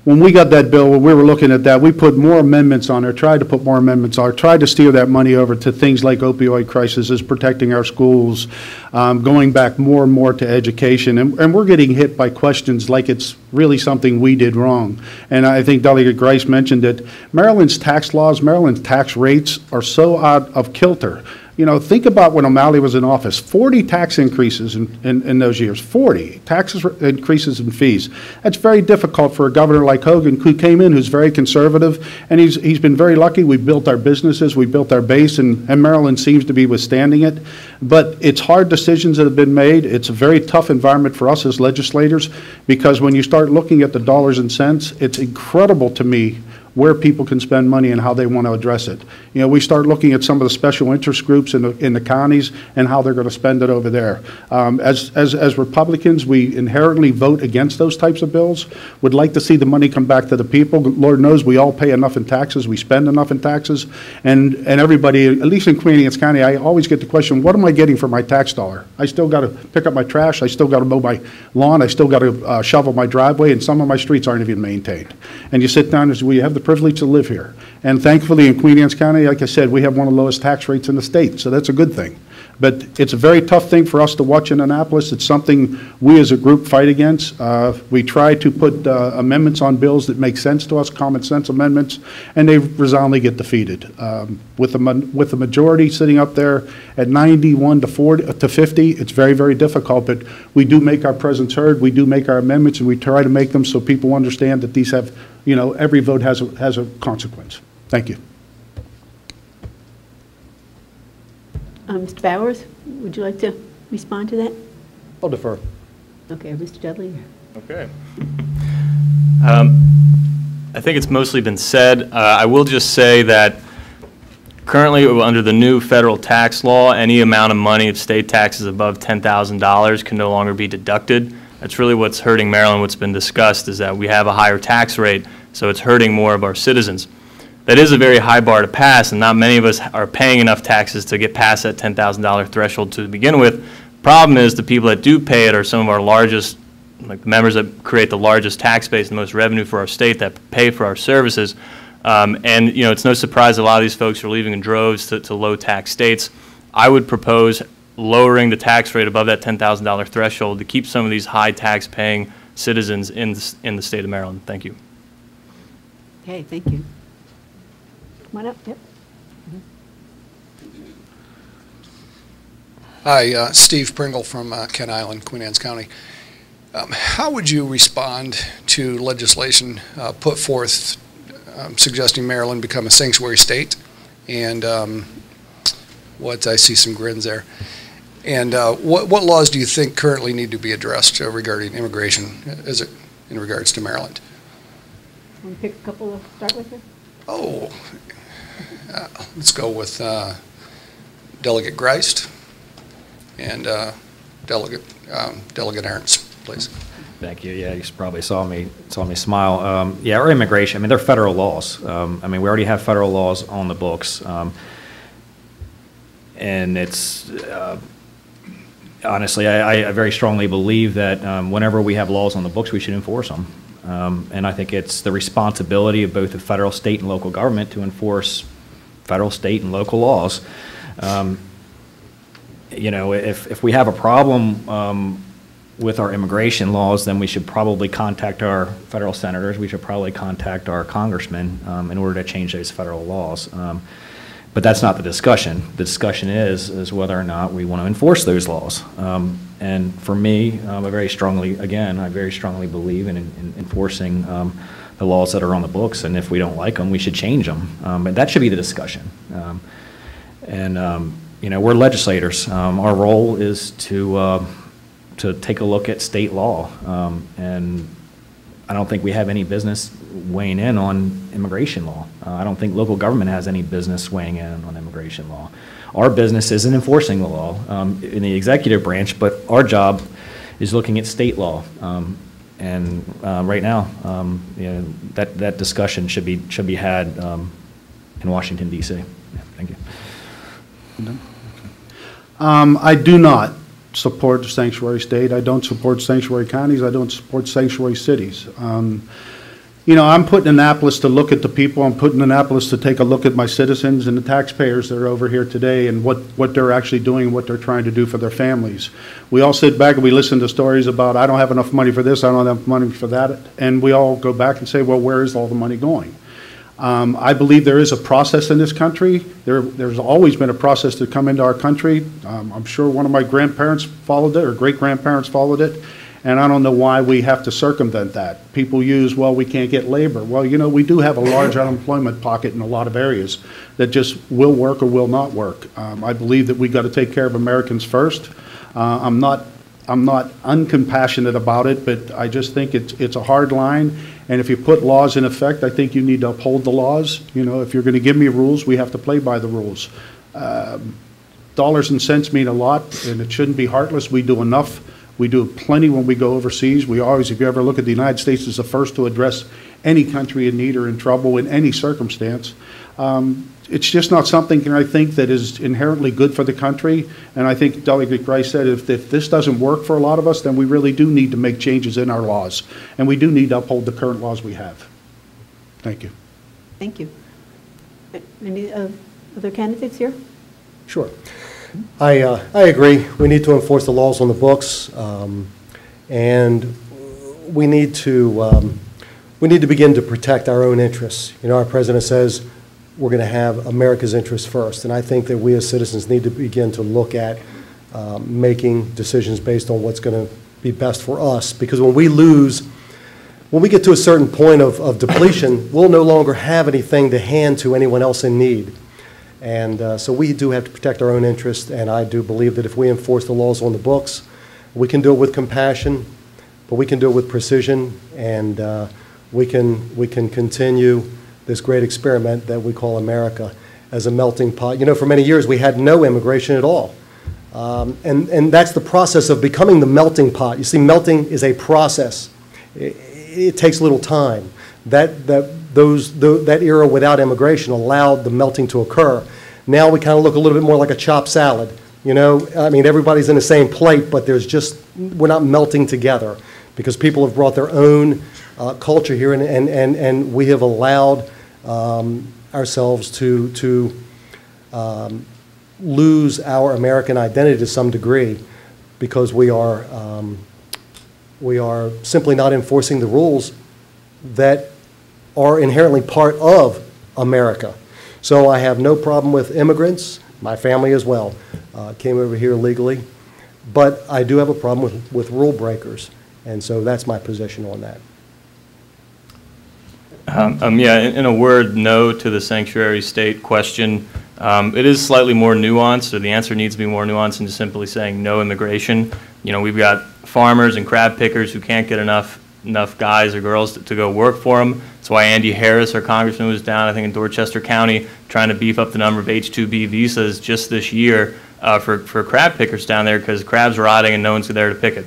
Speaker 7: When we got that bill, when we were looking at that, we put more amendments on there, tried to put more amendments on, tried to steer that money over to things like opioid crisis, protecting our schools, um, going back more and more to education, and, and we're getting hit by questions like it's really something we did wrong. And I think Delegate Ghrist mentioned it, Maryland's tax laws, Maryland's tax rates are so out of kilter. You know, think about when O'Malley was in office, 40 tax increases in, in, in those years, 40 taxes increases in fees. That's very difficult for a governor like Hogan, who came in, who's very conservative, and he's, he's been very lucky. We built our businesses, we built our base, and, and Maryland seems to be withstanding it. But it's hard decisions that have been made. It's a very tough environment for us as legislators, because when you start looking at the dollars and cents, it's incredible to me where people can spend money and how they want to address it. You know, we start looking at some of the special interest groups in the, in the counties and how they're going to spend it over there. Um, As, as, as Republicans, we inherently vote against those types of bills, would like to see the money come back to the people. Lord knows we all pay enough in taxes, we spend enough in taxes, and, and everybody, at least in Queen Anne's County, I always get the question, what am I getting for my tax dollar? I still got to pick up my trash, I still got to mow my lawn, I still got to uh, shovel my driveway, and some of my streets aren't even maintained. And you sit down and say, well, you have the privilege to live here. And thankfully, in Queen Anne's County, like I said, we have one of the lowest tax rates in the state, so that's a good thing. But it's a very tough thing for us to watch in Annapolis. It's something we as a group fight against. Uh, We try to put uh, amendments on bills that make sense to us, common sense amendments, and they resoundingly get defeated. Um, With the, with the majority sitting up there at 91 to 40, to 50, it's very, very difficult, but we do make our presence heard, we do make our amendments, and we try to make them so people understand that these have, you know, every vote has, a has a consequence. Thank you.
Speaker 15: Uh, Mr. Bowers, would you like to respond to that?
Speaker 3: I'll defer.
Speaker 15: Okay, Mr. Dudley?
Speaker 4: Okay. Um, I think it's mostly been said. Uh, I will just say that currently, under the new federal tax law, any amount of money of state taxes above $10,000 can no longer be deducted. That's really what's hurting Maryland. What's been discussed is that we have a higher tax rate, so it's hurting more of our citizens. That is a very high bar to pass, and not many of us are paying enough taxes to get past that $10,000 threshold to begin with. Problem is, the people that do pay it are some of our largest like the members that create the largest tax base and the most revenue for our state that pay for our services. Um, and, you know, it's no surprise a lot of these folks are leaving in droves to, to low tax states. I would propose lowering the tax rate above that $10,000 threshold to keep some of these high tax paying citizens in, the in the state of Maryland. Thank you.
Speaker 15: Okay, thank you. Come on up, yep.
Speaker 17: Hi, uh, Steve Pringle from uh, Kent Island, Queen Anne's County. Um, How would you respond to legislation uh, put forth um, suggesting Maryland become a sanctuary state? And um, what, I see some grins there. And uh, what what laws do you think currently need to be addressed uh, regarding immigration, as it, in regards to Maryland?
Speaker 15: Want to pick a couple to start with here?
Speaker 17: Oh, uh, let's go with uh, Delegate Ghrist and uh, Delegate um, Delegate please.
Speaker 5: Thank you. Yeah, you probably saw me, saw me smile. Um, Yeah, or immigration, I mean, they're federal laws. Um, I mean, we already have federal laws on the books. um, And it's, uh, honestly, I I very strongly believe that um, whenever we have laws on the books, we should enforce them. Um, And I think it's the responsibility of both the federal, state, and local government to enforce federal, state, and local laws. Um, You know, if, if we have a problem um, with our immigration laws, then we should probably contact our federal senators, we should probably contact our congressmen um, in order to change those federal laws. Um, But that's not the discussion. The discussion is, is whether or not we want to enforce those laws. Um, And for me, um, I very strongly, again, I very strongly believe in in enforcing um, the laws that are on the books, and if we don't like them, we should change them. Um, And that should be the discussion. Um, And, um, you know, we're legislators. Um, Our role is to, uh, to take a look at state law. Um, And I don't think we have any business weighing in on immigration law. Uh, I don't think local government has any business weighing in on immigration law. Our business isn't enforcing the law in the executive branch, but our job is looking at state law. Um, And uh, right now, um, you know, that, that discussion should be, should be had um, in Washington DC. Yeah, Thank you.
Speaker 7: Um, I do not support sanctuary state. I don't support sanctuary counties. I don't support sanctuary cities. Um, You know, I'm putting Annapolis to look at the people. I'm putting Annapolis to take a look at my citizens and the taxpayers that are over here today and what, what they're actually doing, and what they're trying to do for their families. We all sit back and we listen to stories about, I don't have enough money for this, I don't have enough money for that, and we all go back and say, well, where is all the money going? Um, I believe there is a process in this country. There, there's always been a process to come into our country. Um, I'm sure one of my grandparents followed it, or great-grandparents followed it, and I don't know why we have to circumvent that. People use, well, we can't get labor. Well, you know, we do have a large unemployment pocket in a lot of areas that just will work or will not work. Um, I believe that we've got to take care of Americans first. Uh, I'm not, I'm not uncompassionate about it, but I just think it's, it's a hard line. And if you put laws in effect, I think you need to uphold the laws. You know, if you're going to give me rules, we have to play by the rules. Um, Dollars and cents mean a lot, and it shouldn't be heartless. We do enough. We do plenty when we go overseas. We always, if you ever look at the United States, is the first to address any country in need or in trouble in any circumstance. Um, It's just not something, I think, that is inherently good for the country. And I think Delegate Ghrist said, if, if this doesn't work for a lot of us, then we really do need to make changes in our laws. And we do need to uphold the current laws we have. Thank you.
Speaker 15: Thank you. Any uh, other candidates here?
Speaker 3: Sure. I, uh, I agree. We need to enforce the laws on the books, um, and we need to, um, we need to begin to protect our own interests. You know, our president says we're going to have America's interests first, and I think that we as citizens need to begin to look at um, making decisions based on what's going to be best for us, because when we lose, when we get to a certain point of, of depletion, we'll no longer have anything to hand to anyone else in need. And uh, so we do have to protect our own interests, and I do believe that if we enforce the laws on the books, we can do it with compassion, but we can do it with precision, and uh, we can we can continue this great experiment that we call America as a melting pot. You know, for many years we had no immigration at all, um, and and that's the process of becoming the melting pot. You see, melting is a process. It, it takes a little time. That that those, that era without immigration allowed the melting to occur. Now we kind of look a little bit more like a chopped salad. You know, I mean, everybody's in the same plate, but there's just, we're not melting together because people have brought their own uh, culture here and, and, and, and we have allowed um, ourselves to, to um, lose our American identity to some degree because we are, um, we are simply not enforcing the rules that are inherently part of America. So I have no problem with immigrants, my family as well, uh, came over here legally, but I do have a problem with, with rule breakers, and so that's my position on that.
Speaker 4: Um, um, yeah, in, in, a word, no to the sanctuary state question. Um, it is slightly more nuanced, or the answer needs to be more nuanced than just simply saying no immigration. You know, we've got farmers and crab pickers who can't get enough enough guys or girls to, to, go work for them. That's why Andy Harris, our congressman, was down, I think, in Dorchester County, trying to beef up the number of H-2B visas just this year uh, for, for crab pickers down there because crab's are rotting and no one's there to pick it.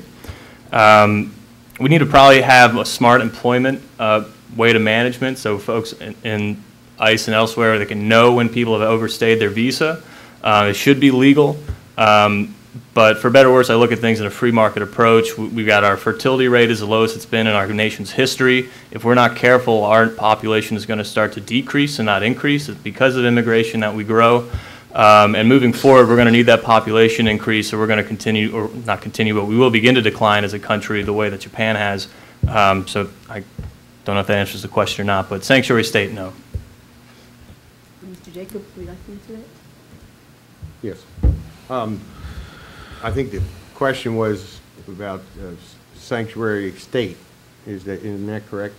Speaker 4: Um, we need to probably have a smart employment uh, way to management so folks in, in, ICE and elsewhere, they can know when people have overstayed their visa. Uh, it should be legal. Um, but for better or worse, I look at things in a free market approach. We've got our fertility rate is the lowest it's been in our nation's history. If we're not careful, our population is going to start to decrease and not increase. It's because of immigration that we grow. Um, and moving forward, we're going to need that population increase, so we're going to continue, or not continue, but we will begin to decline as a country the way that Japan has. Um, so I don't know if that answers the question or not, but sanctuary state, no.
Speaker 15: Mr. Jacob, would you like to answer that?
Speaker 6: Yes. Um, I think the question was about uh, sanctuary state. Is that, isn't that correct?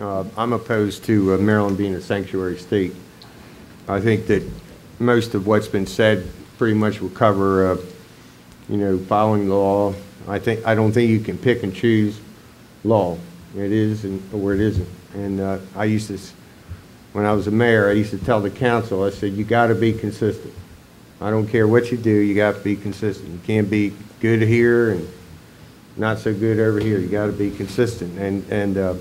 Speaker 6: Uh, I'm opposed to uh, Maryland being a sanctuary state. I think that most of what's been said pretty much will cover, uh, you know, following the law. I think I don't think you can pick and choose law. It is and or it isn't. And uh, I used to, when I was a mayor, I used to tell the council, I said, you got to be consistent. I don't care what you do, you got to be consistent. You can't be good here and not so good over here. You got to be consistent. And, and uh,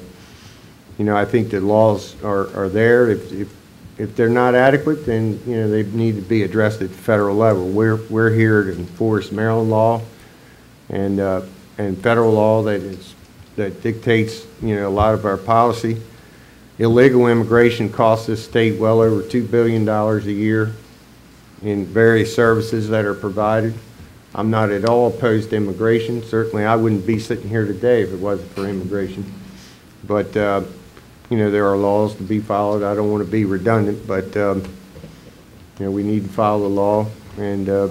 Speaker 6: you know, I think the laws are, are there. If, if, if they're not adequate, then, you know, they need to be addressed at the federal level. We're, we're here to enforce Maryland law and, uh, and federal law that, is, that dictates, you know, a lot of our policy. Illegal immigration costs this state well over $2 billion a year in various services that are provided. I'm not at all opposed to immigration. Certainly, I wouldn't be sitting here today if it wasn't for immigration. But, uh, you know, there are laws to be followed. I don't want to be redundant, but, um, you know, we need to follow the law. And uh,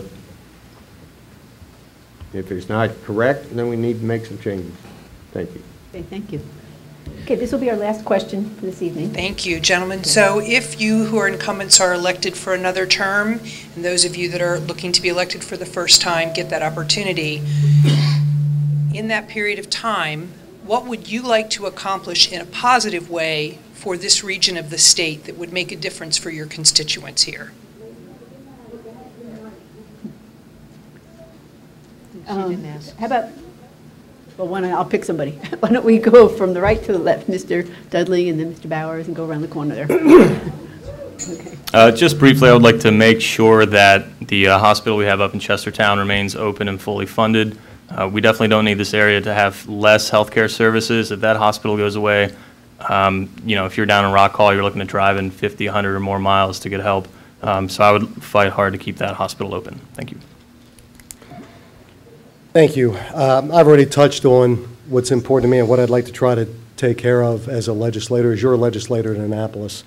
Speaker 6: if it's not correct, then we need to make some changes. Thank you.
Speaker 15: Okay, thank you. Okay, this will be our last question for this evening.
Speaker 12: Thank you, gentlemen. So if you who are incumbents are elected for another term, and those of you that are looking to be elected for the first time get that opportunity, in that period of time, what would you like to accomplish in a positive way for this region of the state that would make a difference for your constituents here?
Speaker 15: Um, how about well, why not, I'll pick somebody. [laughs] Why don't we go from the right to the left, Mr. Dudley and then Mr. Bowers, and go around the corner there. [coughs]
Speaker 4: okay. uh, just briefly, I would like to make sure that the uh, hospital we have up in Chestertown remains open and fully funded. Uh, we definitely don't need this area to have less healthcare services. If that hospital goes away, um, you know, if you're down in Rock Hall, you're looking to drive in 50, 100 or more miles to get help. Um, So I would fight hard to keep that hospital open. Thank you.
Speaker 3: Thank you. Um, I've already touched on what's important to me and what I'd like to try to take care of as a legislator, as your legislator in Annapolis.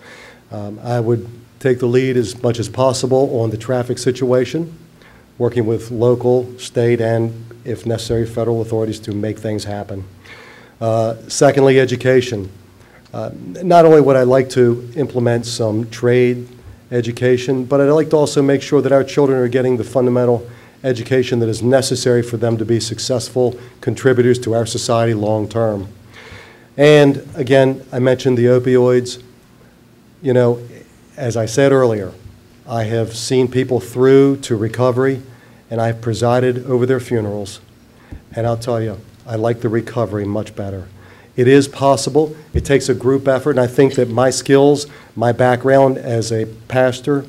Speaker 3: Um, I would take the lead as much as possible on the traffic situation, working with local, state, and, if necessary, federal authorities to make things happen. Uh, Secondly, education. Uh, Not only would I like to implement some trade education, but I'd like to also make sure that our children are getting the fundamental education that is necessary for them to be successful contributors to our society long-term. And again, I mentioned the opioids. You know, as I said earlier, I have seen people through to recovery, and I've presided over their funerals. And I'll tell you, I like the recovery much better. It is possible. It takes a group effort, and I think that my skills, my background as a pastor,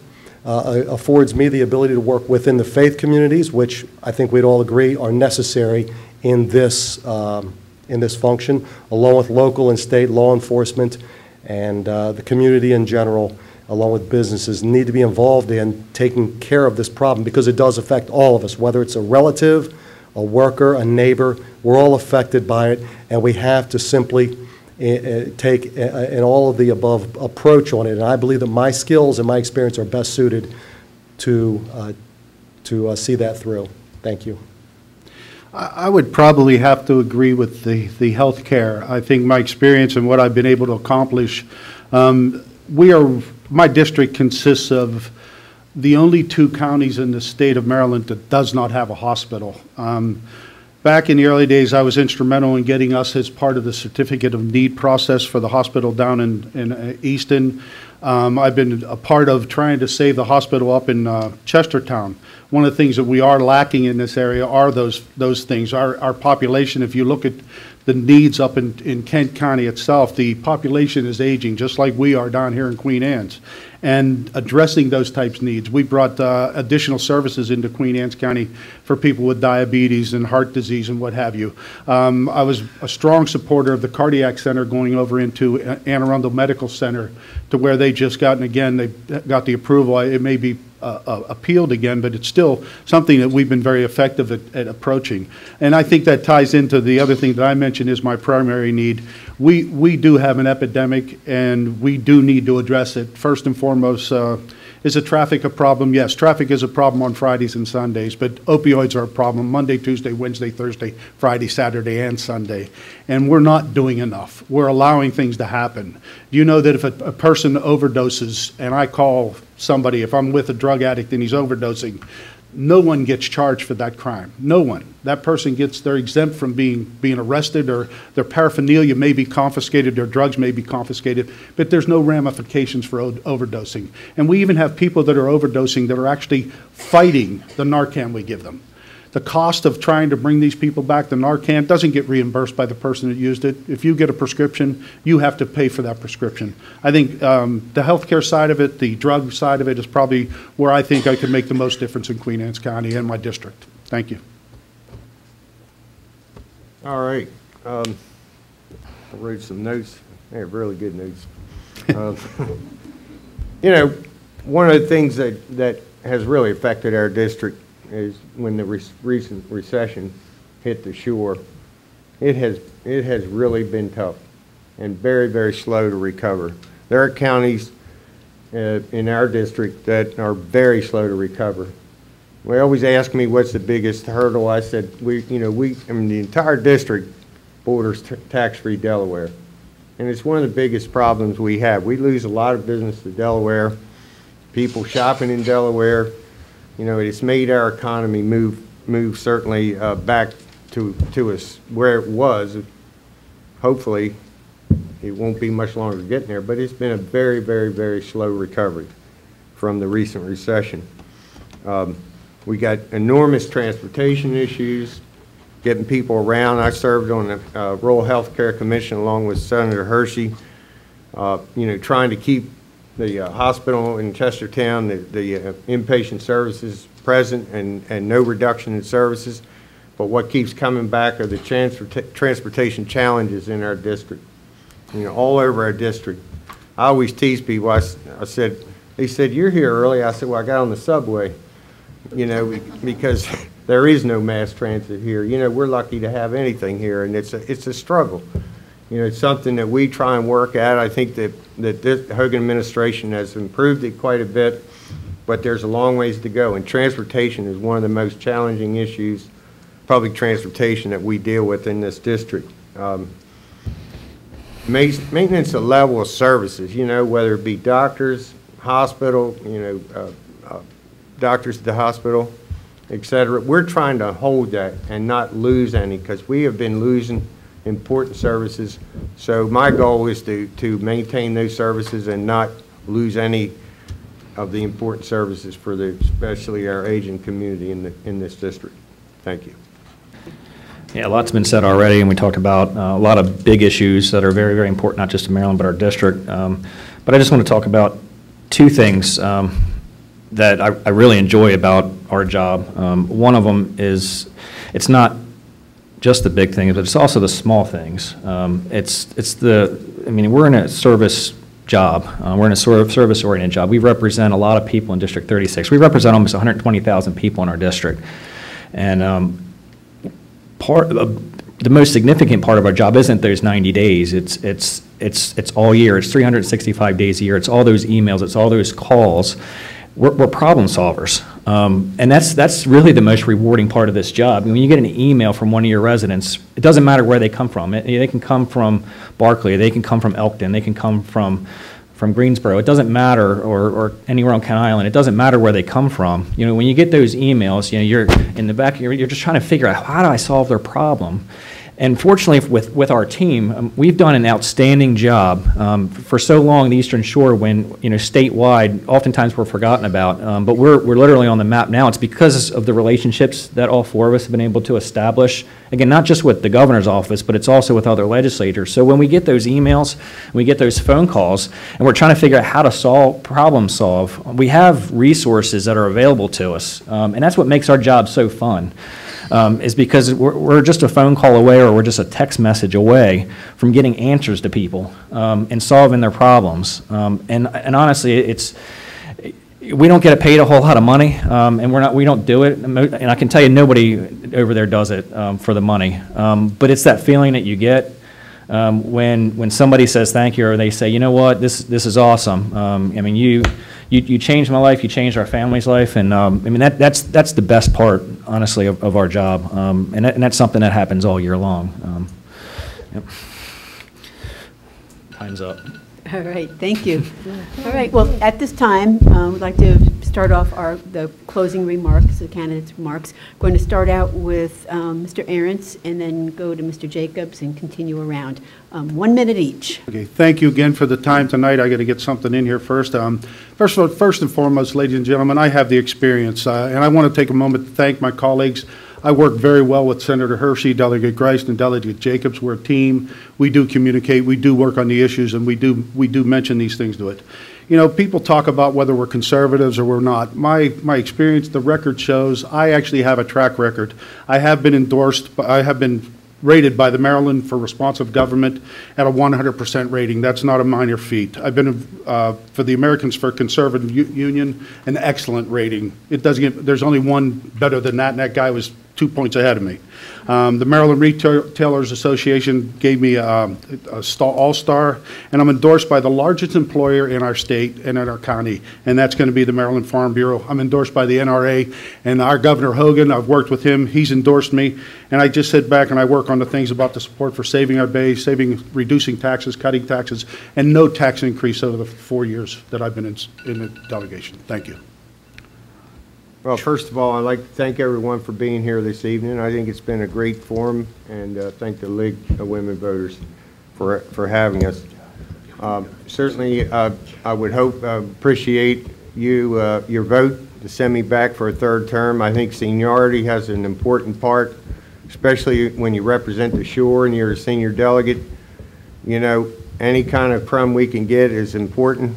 Speaker 3: uh, affords me the ability to work within the faith communities, which I think we'd all agree are necessary in this, um, in this function, along with local and state law enforcement and uh, the community in general, along with businesses, need to be involved in taking care of this problem because it does affect all of us, whether it's a relative, a worker, a neighbor, we're all affected by it, and we have to simply take uh, an all of the above approach on it. And I believe that my skills and my experience are best suited to, uh, to uh, see that through. Thank you.
Speaker 7: I I would probably have to agree with the, the health care. I think my experience and what I've been able to accomplish, um, we are, my district consists of the only two counties in the state of Maryland that does not have a hospital. Um, Back in the early days, I was instrumental in getting us as part of the certificate of need process for the hospital down in, in uh, Easton. Um, I've been a part of trying to save the hospital up in uh, Chestertown. One of the things that we are lacking in this area are those those things. Our our population, if you look at the needs up in, in Kent County itself, the population is aging just like we are down here in Queen Anne's and addressing those types of needs. We brought uh, additional services into Queen Anne's County for people with diabetes and heart disease and what have you. Um, I was a strong supporter of the cardiac center going over into Anne Arundel Medical Center to where they just gotten, again, they got the approval. It may be uh, uh, appealed again, but it's still something that we've been very effective at, at approaching. And I think that ties into the other thing that I mentioned is my primary need. We, we do have an epidemic, and we do need to address it. First and foremost, uh, is a traffic a problem? Yes, traffic is a problem on Fridays and Sundays, but opioids are a problem Monday, Tuesday, Wednesday, Thursday, Friday, Saturday, and Sunday. And we're not doing enough. We're allowing things to happen. Do you know that if a, a person overdoses, and I call somebody, if I'm with a drug addict and he's overdosing, no one gets charged for that crime. No one. That person gets, they're exempt from being, being arrested or their paraphernalia may be confiscated, their drugs may be confiscated, but there's no ramifications for overdosing. And we even have people that are overdosing that are actually fighting the Narcan we give them the cost of trying to bring these people back, the Narcan doesn't get reimbursed by the person that used it. If you get a prescription, you have to pay for that prescription. I think um, the healthcare side of it, the drug side of it is probably where I think I can make the most difference in Queen Anne's County and my district. Thank you.
Speaker 6: All right. Um, I wrote some notes. They have really good notes. Um, [laughs] you know, one of the things that, that has really affected our district is when the re recent recession hit the shore, it has, it has really been tough and very, very slow to recover. There are counties uh, in our district that are very slow to recover. They always ask me what's the biggest hurdle. I said, we, you know, we, I mean, the entire district borders tax-free Delaware. And it's one of the biggest problems we have. We lose a lot of business to Delaware, people shopping in Delaware, you know, it's made our economy move, move certainly uh, back to, to us where it was. Hopefully, it won't be much longer getting there, but it's been a very, very, very slow recovery from the recent recession. Um, we got enormous transportation issues, getting people around. I served on the uh, Rural Health Care Commission along with Senator Hershey, uh, you know, trying to keep the uh, hospital in Chestertown, the, the uh, inpatient services present and, and no reduction in services. But what keeps coming back are the transportation challenges in our district, you know, all over our district. I always tease people, I, I said, They said, "You're here early." I said, "Well, I got on the subway." You know, because [laughs] there is no mass transit here. You know, we're lucky to have anything here, and it's a, it's a struggle. You know, it's something that we try and work at. I think that, that this Hogan administration has improved it quite a bit, but there's a long ways to go. And transportation is one of the most challenging issues, public transportation that we deal with in this district. Um, Maintenance of level of services, you know, whether it be doctors, hospital, you know, uh, uh, doctors at the hospital, et cetera. We're trying to hold that and not lose any because we have been losing important services. So my goal is to, to maintain those services and not lose any of the important services for the, especially our aging community in the, in this district. Thank you.
Speaker 5: Yeah, a lot's been said already, and we talked about uh, a lot of big issues that are very, very important, not just to Maryland, but our district. Um, But I just want to talk about two things um, that I I really enjoy about our job. Um, One of them is, it's not just the big things, but it's also the small things. Um, It's, it's the, I mean, we're in a service job. Uh, We're in a sort of service-oriented job. We represent a lot of people in District 36. We represent almost 120,000 people in our district. And um, part, of the most significant part of our job isn't those 90 days. It's, it's, it's, it's all year. It's 365 days a year. It's all those emails. It's all those calls. We're, we're problem solvers. Um, and that's, that's really the most rewarding part of this job. When you get an email from one of your residents, it doesn't matter where they come from. It- they can come from Barclay, they can come from Elkton, they can come from, from Greensboro. It doesn't matter, or, or anywhere on Kent Island. It doesn't matter where they come from. You know, when you get those emails, you know, you're in the back, you're, you're just trying to figure out how do I solve their problem. And fortunately, with, with our team, um, we've done an outstanding job. Um, For so long, the Eastern Shore, when, you know, statewide, oftentimes we're forgotten about, um, but we're, we're literally on the map now. It's because of the relationships that all four of us have been able to establish. Again, not just with the governor's office, but it's also with other legislators. So when we get those emails, we get those phone calls, and we're trying to figure out how to solve, problem solve, we have resources that are available to us. Um, And that's what makes our job so fun um, is because we're, we're just a phone call away or we're just a text message away from getting answers to people um, and solving their problems. Um, and, and honestly, it's, we don't get paid a whole lot of money, um, and we're not, we don't do it. And I can tell you, nobody over there does it um, for the money. Um, but it's that feeling that you get um, when, when somebody says thank you, or they say, you know what, this, this is awesome. Um, I mean, you, you, you changed my life, you changed our family's life, and um, I mean, that, that's, that's the best part, honestly, of, of our job. Um, and, that, and that's something that happens all year long. Um, yep. Time's up. [laughs]
Speaker 15: All right, thank you. All right, well, at this time, um, we'd like to start off our, the closing remarks, the candidates' remarks. Going to start out with um, Mr. Arentz and then go to Mr. Jacobs and continue around. Um, One minute each.
Speaker 7: Okay, thank you again for the time tonight. I got to get something in here first. Um, First all, first and foremost, ladies and gentlemen, I have the experience, uh, and I want to take a moment to thank my colleagues. I work very well with Senator Hershey, Delegate Ghrist, and Delegate Jacobs. We're a team. We do communicate, we do work on the issues, and we do, we do mention these things to it. You know, people talk about whether we're conservatives or we're not. My, my experience, the record shows, I actually have a track record. I have been endorsed, I have been rated by the Maryland for Responsive Government at a 100% rating. That's not a minor feat. I've been uh, for the Americans for Conservative U- Union, an excellent rating. It doesn't get, there's only one better than that, and that guy was two points ahead of me. Um, The Maryland Retailers Association gave me um, a star- all-star, and I'm endorsed by the largest employer in our state and in our county, and that's going to be the Maryland Farm Bureau. I'm endorsed by the NRA, and our Governor Hogan, I've worked with him, he's endorsed me, and I just sit back and I work on the things about the support for saving our bay, saving, reducing taxes, cutting taxes, and no tax increase over the four years that I've been in in the delegation. Thank you.
Speaker 6: Well, first of all, I'd like to thank everyone for being here this evening. I think it's been a great forum, and uh, thank the League of Women Voters for, for having us. Um, Certainly, uh, I would hope, uh, appreciate you, uh, your vote to send me back for a third term. I think seniority has an important part, especially when you represent the shore and you're a senior delegate. You know, any kind of crumb we can get is important.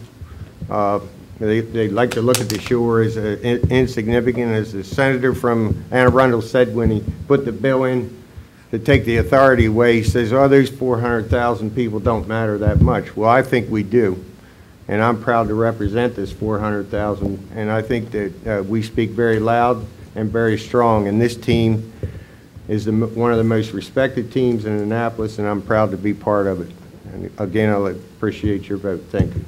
Speaker 6: They, they like to look at the shore as uh, in- insignificant, as the senator from Anne Arundel said when he put the bill in to take the authority away, he says, oh, those 400,000 people don't matter that much. Well, I think we do. and I'm proud to represent this 400,000. And I think that uh, we speak very loud and very strong, and this team is the, one of the most respected teams in Annapolis, and I'm proud to be part of it. And again, I appreciate your vote. Thank you.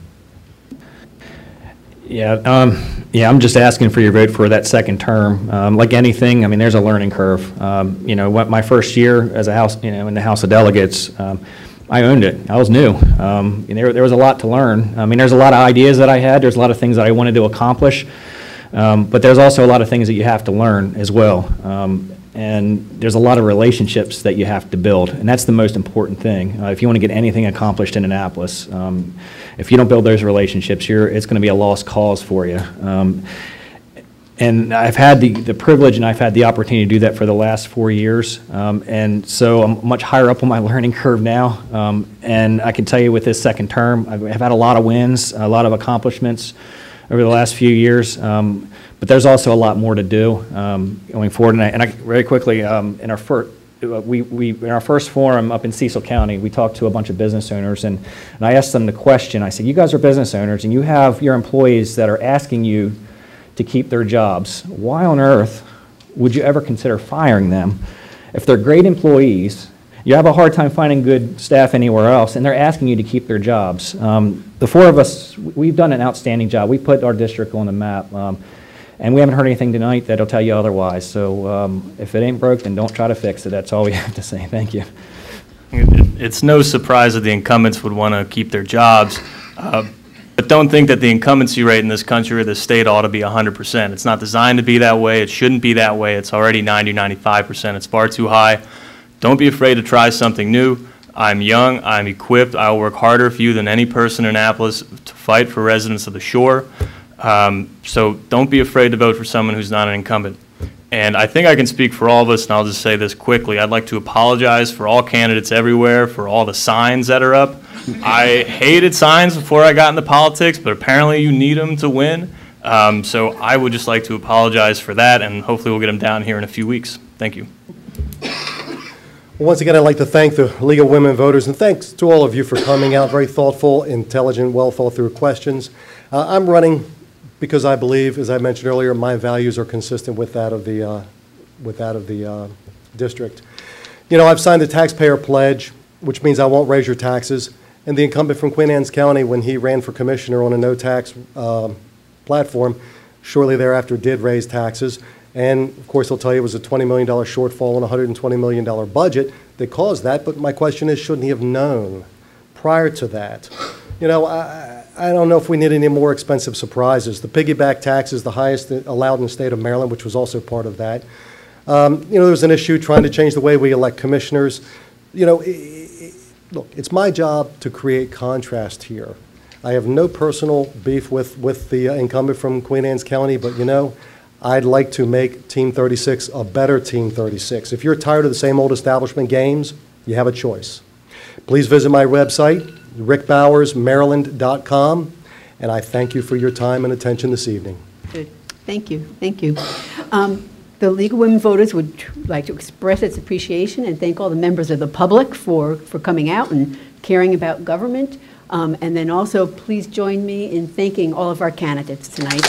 Speaker 5: Yeah, um, yeah, I'm just asking for your vote for that second term. Um, like anything, I mean, there's a learning curve. Um, you know, what, my first year as a House, you know, in the House of Delegates, um, I owned it. I was new. Um, there, there was a lot to learn. I mean, there's a lot of ideas that I had. There's a lot of things that I wanted to accomplish. Um, but there's also a lot of things that you have to learn as well. And there's a lot of relationships that you have to build, and that's the most important thing. Uh, if you want to get anything accomplished in Annapolis, if you don't build those relationships, you're, it's going to be a lost cause for you. Um, and I've had the, the privilege and I've had the opportunity to do that for the last four years. Um, and so I'm much higher up on my [laughs] learning curve now. Um, and I can tell you with this second term, I've, had a lot of wins, a lot of accomplishments over the last few years. Um, but there's also a lot more to do um, going forward. And I, and I very quickly, um, in our first, we, we, in our first forum up in Cecil County, we talked to a bunch of business owners, and, and I asked them the question. I said, "You guys are business owners, and you have your employees that are asking you to keep their jobs. Why on earth would you ever consider firing them if they're great employees?" You have a hard time finding good staff anywhere else, and they're asking you to keep their jobs. Um, the four of us, we've done an outstanding job. We put our district on the map. Um, and we haven't heard anything tonight that'll tell you otherwise. So um, if it ain't broke, then don't try to fix it. That's all we [laughs] have to say. Thank you.
Speaker 4: It's no surprise that the incumbents would want to keep their jobs. Uh, but don't think that the incumbency rate in this country or the state ought to be 100%. It's not designed to be that way. It shouldn't be that way. It's already 90, 95%. It's far too high. Don't be afraid to try something new. I'm young. I'm equipped. I'll work harder for you than any person in Annapolis to fight for residents of the shore. Um, so don't be afraid to vote for someone who's not an incumbent. And I think I can speak for all of us, and I'll just say this quickly. I'd like to apologize for all candidates everywhere for all the signs that are up. [laughs] I hated signs before I got into politics, but apparently you need them to win. Um, so I would just like to apologize for that, and hopefully we'll get them down here in a few weeks. Thank you.
Speaker 3: Once again, I'd like to thank the League of Women Voters, and thanks to all of you for coming out, very thoughtful, intelligent, well-thought-through questions. Uh, I'm running because I believe, as I mentioned earlier, my values are consistent with that of the, uh, with that of the uh, district. You know, I've signed the taxpayer pledge, which means I won't raise your taxes. And the incumbent from Queen Anne's County, when he ran for commissioner on a no-tax uh, platform, shortly thereafter did raise taxes. And of course, he'll tell you it was a $20 million shortfall on a $120 million budget that caused that. But my question is, shouldn't he have known prior to that? You know, I, I don't know if we need any more expensive surprises. The piggyback tax is the highest allowed in the state of Maryland, which was also part of that. Um, you know, there was an issue trying to change the way we elect commissioners. You know, it, it, look, it's my job to create contrast here. I have no personal beef with, with the incumbent from Queen Anne's County, but you know, I'd like to make Team 36 a better Team 36. If you're tired of the same old establishment games, you have a choice. Please visit my website, rickbowersmaryland.com, and I thank you for your time and attention this evening.
Speaker 15: Good. Thank you. Thank you. Um, the League of Women Voters would like to express its appreciation and thank all the members of the public for, for coming out and caring about government. Um, and then also, please join me in thanking all of our candidates tonight.